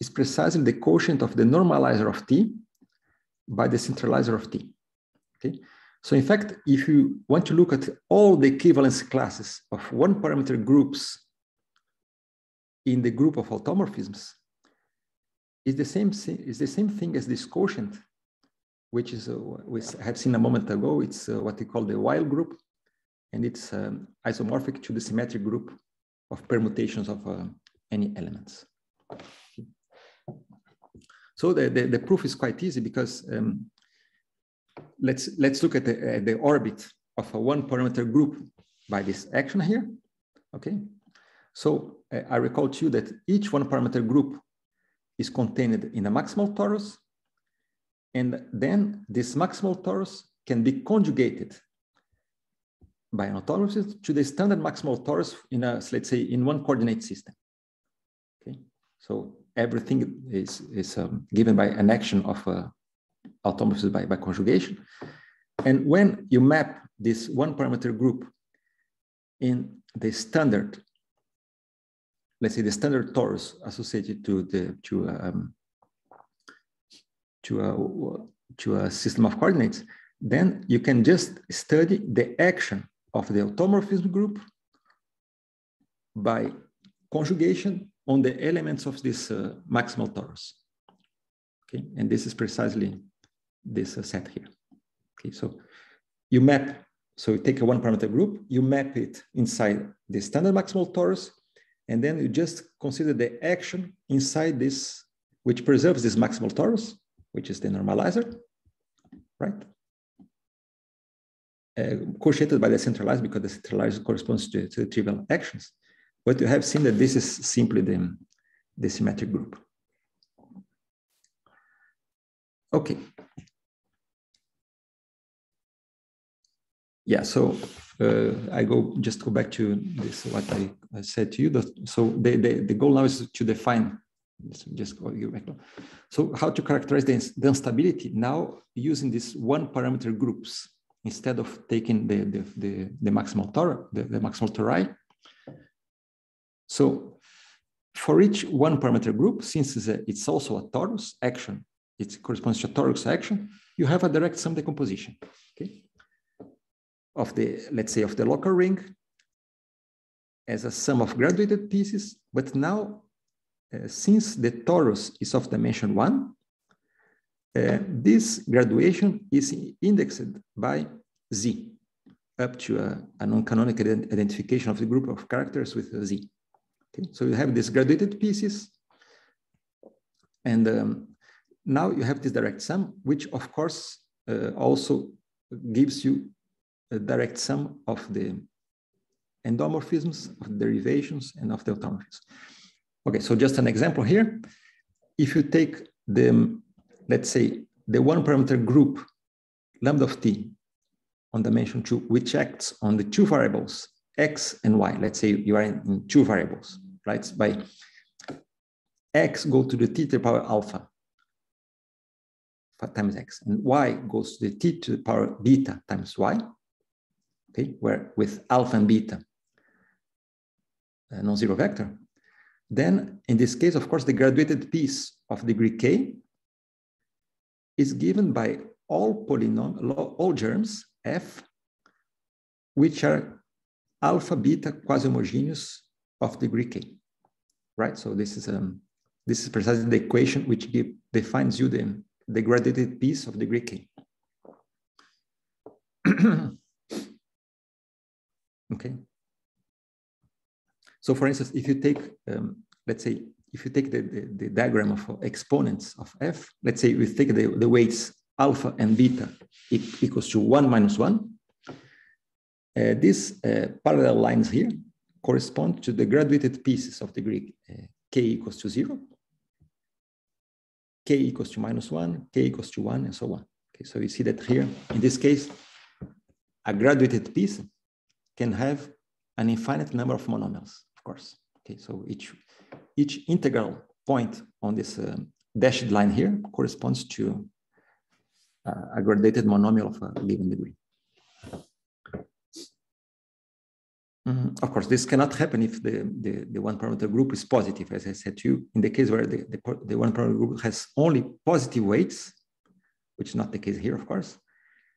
is precisely the quotient of the normalizer of T by the centralizer of T. Okay. So in fact, if you want to look at all the equivalence classes of one parameter groups in the group of automorphisms, is the same is the same thing as this quotient, which is uh, we have seen a moment ago. It's uh, what we call the Weyl group, and it's um, isomorphic to the symmetric group of permutations of uh, any elements. So the, the, the, proof is quite easy because um, let's, let's look at the, uh, the orbit of a one parameter group by this action here, okay? So uh, I recall to you that each one parameter group is contained in a maximal torus, and then this maximal torus can be conjugated by an automorphism to the standard maximal torus in a, let's say, in one coordinate system. Okay, so everything is, is um, given by an action of uh, automorphism by, by conjugation. And when you map this one parameter group in the standard, let's say the standard torus associated to the to um, to a to a system of coordinates, then you can just study the action of the automorphism group by conjugation on the elements of this uh, maximal torus. Okay, and this is precisely this uh, set here. Okay, so you map, so you take a one parameter group, you map it inside the standard maximal torus, and then you just consider the action inside this, which preserves this maximal torus, which is the normalizer, right? uh, quotiented by the centralizer because the centralizer corresponds to, to the trivial actions. But you have seen that this is simply the, the symmetric group. Okay. Yeah, so uh, I go just go back to this, what I, I said to you. That, so the, the, the goal now is to define just go back. So how to characterize the, the instability now using these one parameter groups instead of taking the, the, the, the maximal tor the, the maximal tori. So for each one parameter group, since it's, a, it's also a torus action, it corresponds to a torus action, you have a direct sum decomposition, okay? Of the, let's say of the local ring as a sum of graduated pieces, but now uh, since the torus is of dimension one, uh, this graduation is indexed by z up to a, a non-canonical identification of the group of characters with z. Okay, so you have these graduated pieces, and um, now you have this direct sum, which of course uh, also gives you a direct sum of the endomorphisms, of the derivations, and of the automorphisms. Okay, so just an example here. If you take the, let's say, the one parameter group, lambda of t, on dimension two, which acts on the two variables, x and y. Let's say you are in two variables, right? By x go to the t to the power alpha times x, and y goes to the t to the power beta times y, okay, where with alpha and beta, a non-zero vector, then in this case, of course, the graduated piece of degree k is given by all polynomial, all germs f, which are alpha beta quasi-homogeneous of degree k, right? So this is um, this is precisely the equation which give, defines you the, the graduated piece of degree k. okay. So for instance, if you take, um, let's say, if you take the, the, the, diagram of exponents of f, let's say we take the, the weights alpha and beta it equals to one minus one, uh, these uh, parallel lines here correspond to the graduated pieces of the degree uh, k equals to zero, k equals to minus one, k equals to one, and so on. Okay, so you see that here, in this case, a graduated piece can have an infinite number of monomials course. Okay, so each, each integral point on this uh, dashed line here corresponds to uh, a graduated monomial of a given degree. Mm. Of course, this cannot happen if the, the, the, one parameter group is positive, as I said to you. In the case where the, the, the one parameter group has only positive weights, which is not the case here, of course,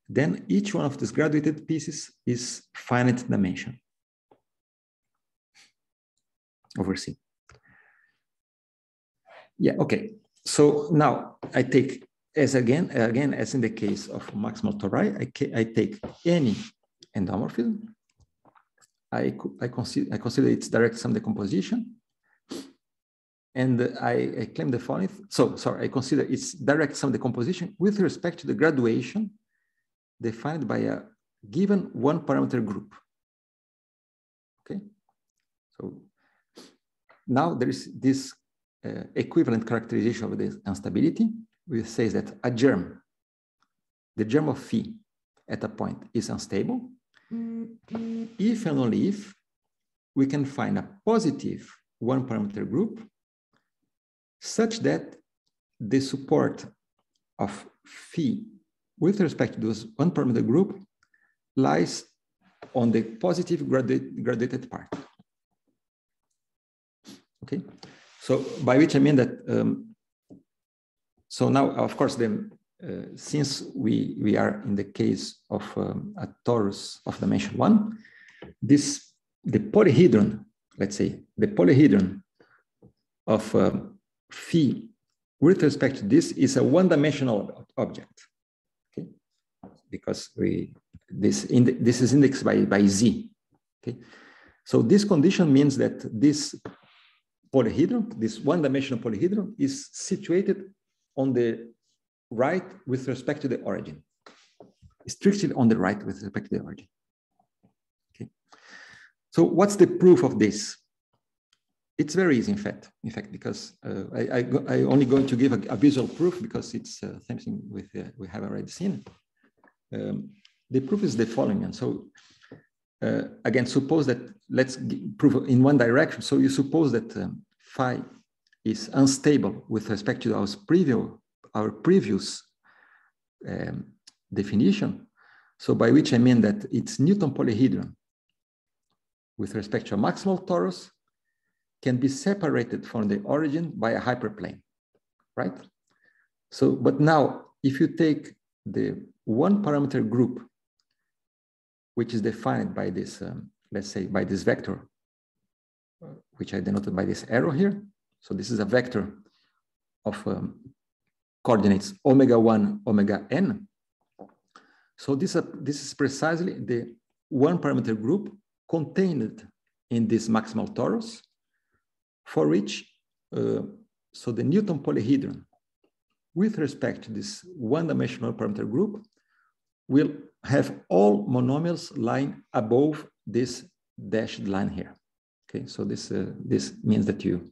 then each one of these graduated pieces is finite dimension over C. Yeah, okay. So now I take as again, again, as in the case of maximal tori, I, I take any endomorphism. I, I, consider, I consider its direct sum decomposition. And I, I claim the following. So, sorry, I consider its direct sum decomposition with respect to the graduation defined by a given one parameter group. Okay. So now there is this uh, equivalent characterization of this instability, which says that a germ, the germ of phi at a point is unstable. If and only if we can find a positive one parameter group such that the support of phi with respect to this one parameter group lies on the positive graduated part. Okay, so by which I mean that, um, so now, of course, then, uh, since we, we are in the case of um, a torus of dimension one, this, the polyhedron, let's say, the polyhedron of um, phi with respect to this is a one-dimensional object, okay? Because we, this, in, this is indexed by, by z, okay? So this condition means that this polyhedron, this one-dimensional polyhedron, is situated on the right with respect to the origin. Strictly on the right with respect to the origin. Okay. So what's the proof of this? It's very easy, in fact, in fact, because uh, I, I, I, only going to give a, a visual proof because it's uh, something with, uh, we have already seen. Um, the proof is the following. And so uh, again, suppose that let's prove in one direction. So you suppose that um, phi is unstable with respect to our previous, our previous um, definition. So by which I mean that it's Newton polyhedron with respect to a maximal torus can be separated from the origin by a hyperplane, right? So, but now if you take the one parameter group, which is defined by this, um, let's say by this vector, which I denoted by this arrow here. So this is a vector of um, coordinates omega one, omega n. So this, uh, this is precisely the one parameter group contained in this maximal torus for which, uh, so the Newton polyhedron with respect to this one-dimensional parameter group will have all monomials lying above this dashed line here. Okay, so this, uh, this means that you,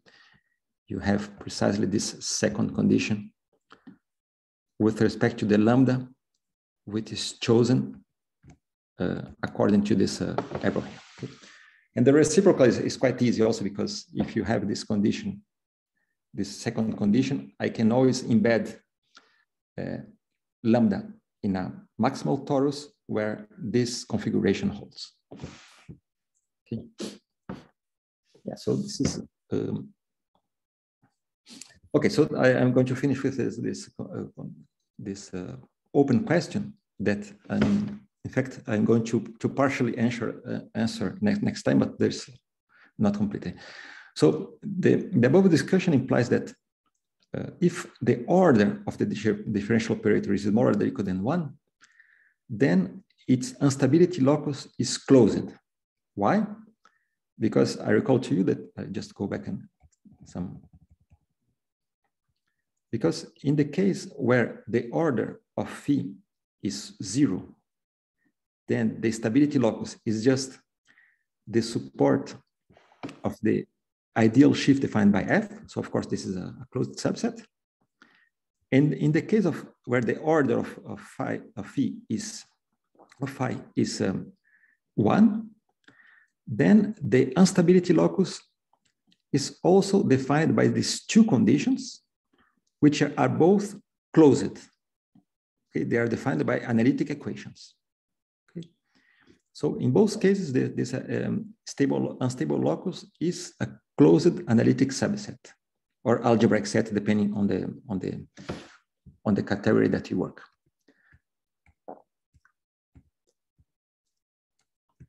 you have precisely this second condition with respect to the lambda, which is chosen uh, according to this uh, arrow here. Okay? And the reciprocal is, is quite easy also because if you have this condition, this second condition, I can always embed uh, lambda in a maximal torus where this configuration holds. Okay. Yeah, so this is, um, okay, so I am going to finish with this, this, uh, this uh, open question that um, in fact, I'm going to, to partially answer, uh, answer next, next time, but there's not completely. So the, the above discussion implies that uh, if the order of the differential operator is more or equal than one, then its instability locus is closed. Why? Because I recall to you that I just go back and some. Because in the case where the order of phi is zero, then the stability locus is just the support of the ideal sheaf defined by F. So of course, this is a, a closed subset. And in the case of where the order of, of phi of phi is of phi is um, one, then the instability locus is also defined by these two conditions, which are, are both closed. Okay, they are defined by analytic equations. So in both cases, the, this um, stable, unstable locus is a closed analytic subset or algebraic set, depending on the, on the, on the category that you work.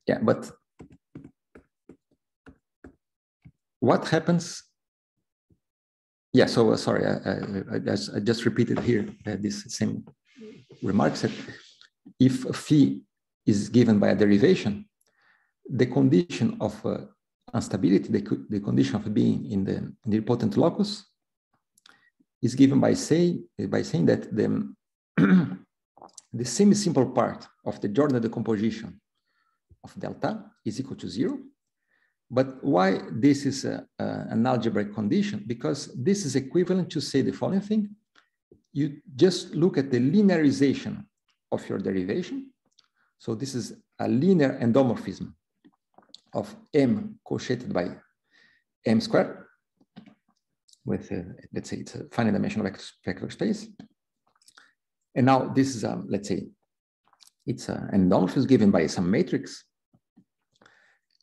Yeah, but what happens? Yeah, so uh, sorry, I, I, I, just, I, just, repeated here uh, this same remarks that if phi is given by a derivation, the condition of uh, instability, the, the condition of being in the, in the potent locus, is given by, say, by saying that the, the semi-simple part of the Jordan decomposition of delta is equal to zero. But why this is a, a, an algebraic condition? Because this is equivalent to say the following thing. You just look at the linearization of your derivation so this is a linear endomorphism of M quotiented by M squared with, uh, let's say it's a finite dimensional vector, space. And now this is, um, let's say, it's an endomorphism given by some matrix.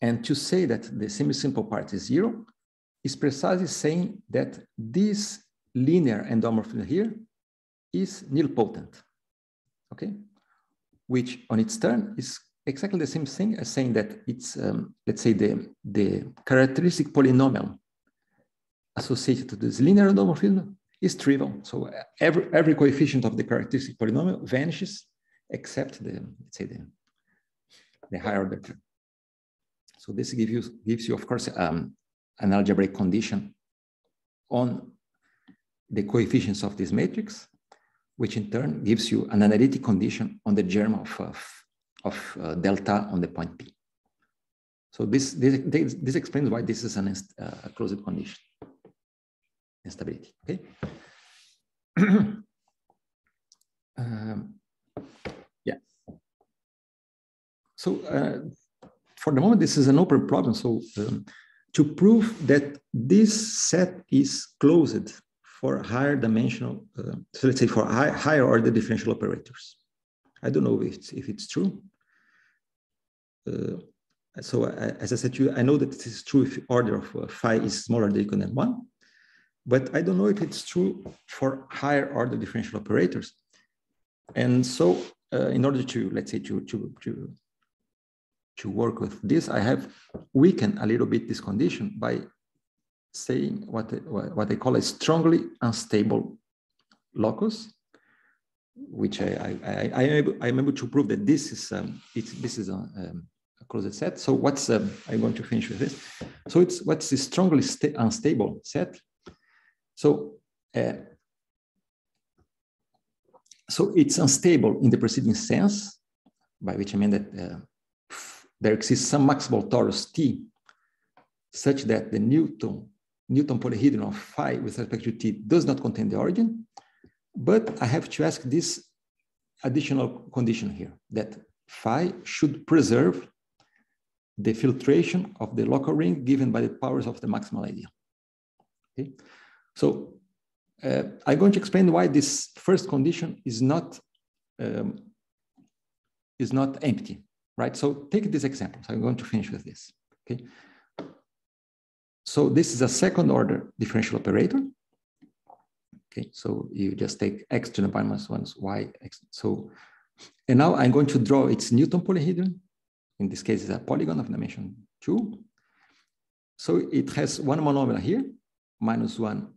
And to say that the semi-simple part is zero is precisely saying that this linear endomorphism here is nilpotent, okay? which on its turn is exactly the same thing as saying that it's, um, let's say, the, the characteristic polynomial associated to this linear endomorphism is trivial. So uh, every, every coefficient of the characteristic polynomial vanishes except the, let's say, the, the higher order term. So this gives you, gives you of course, um, an algebraic condition on the coefficients of this matrix which in turn gives you an analytic condition on the germ of, of, of uh, delta on the point P. So this, this, this explains why this is an, uh, a closed condition, instability, okay? um, yeah. So uh, for the moment, this is an open problem. So um, to prove that this set is closed for higher dimensional, uh, so let's say for high, higher order differential operators. I don't know if it's, if it's true. Uh, so I, as I said to you, I know that this is true if order of uh, phi is smaller than equal than one, but I don't know if it's true for higher order differential operators. And so uh, in order to, let's say, to, to, to, to work with this, I have weakened a little bit this condition by saying what, what they call a strongly unstable locus, which I, I, I, I, am, able, to prove that this is, um, this is a, um, a closed set. So what's, um, I'm going to finish with this. So it's what's a strongly unstable set. So, uh, so it's unstable in the preceding sense, by which I mean that uh, there exists some maximal torus T such that the Newton Newton polyhedron of phi with respect to t does not contain the origin, but I have to ask this additional condition here that phi should preserve the filtration of the local ring given by the powers of the maximal ideal. Okay, so uh, I'm going to explain why this first condition is not um, is not empty, right? So take this example. So I'm going to finish with this. Okay, so this is a second order differential operator. Okay, so you just take x to the power minus one y x. So, and now I'm going to draw its Newton polyhedron. In this case, it's a polygon of dimension two. So it has one monomial here, minus one,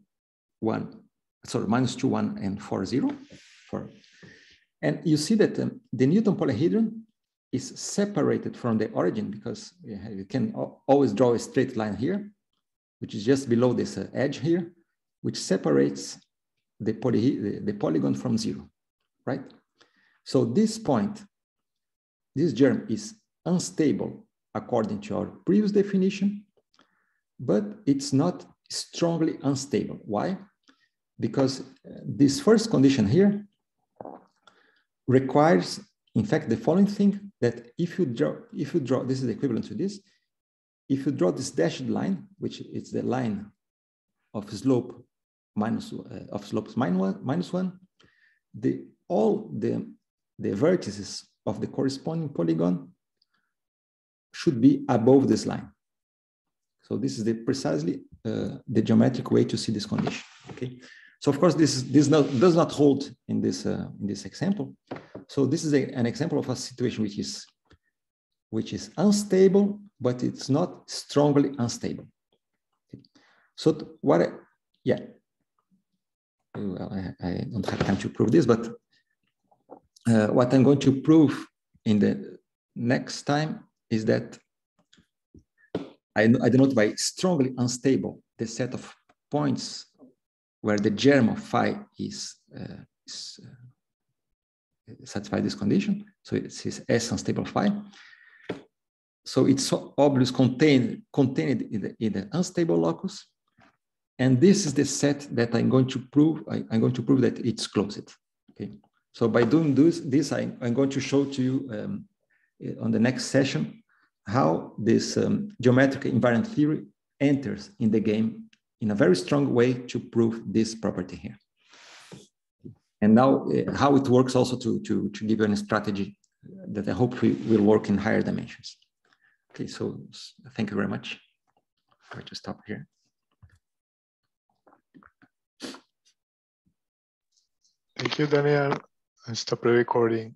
one, sorry, minus two, one, and four, zero. Four. And you see that um, the Newton polyhedron is separated from the origin because you can always draw a straight line here which is just below this uh, edge here, which separates the, poly, the, the polygon from zero, right? So this point, this germ is unstable according to our previous definition, but it's not strongly unstable. Why? Because uh, this first condition here requires, in fact, the following thing that if you draw, if you draw, this is equivalent to this, if you draw this dashed line, which is the line of slope minus uh, of slopes minus one, minus one, the all the the vertices of the corresponding polygon should be above this line. So this is the precisely uh, the geometric way to see this condition. Okay. So of course this this not, does not hold in this uh, in this example. So this is a, an example of a situation which is which is unstable but it's not strongly unstable. So what, I, yeah, well, I, I, don't have time to prove this, but uh, what I'm going to prove in the next time is that I, I denote by strongly unstable the set of points where the germ of phi is, uh, is uh, satisfy this condition. So it's S unstable phi so it's obvious contained, contained in the, in the unstable locus. And this is the set that I'm going to prove, I, am going to prove that it's closed. Okay. So by doing this, this I, am going to show to you um, on the next session how this um, geometric invariant theory enters in the game in a very strong way to prove this property here. And now uh, how it works also to, to, to give you a strategy that I hope we will work in higher dimensions. Okay, so thank you very much. I just stop here. Thank you, Daniel. I stop the recording.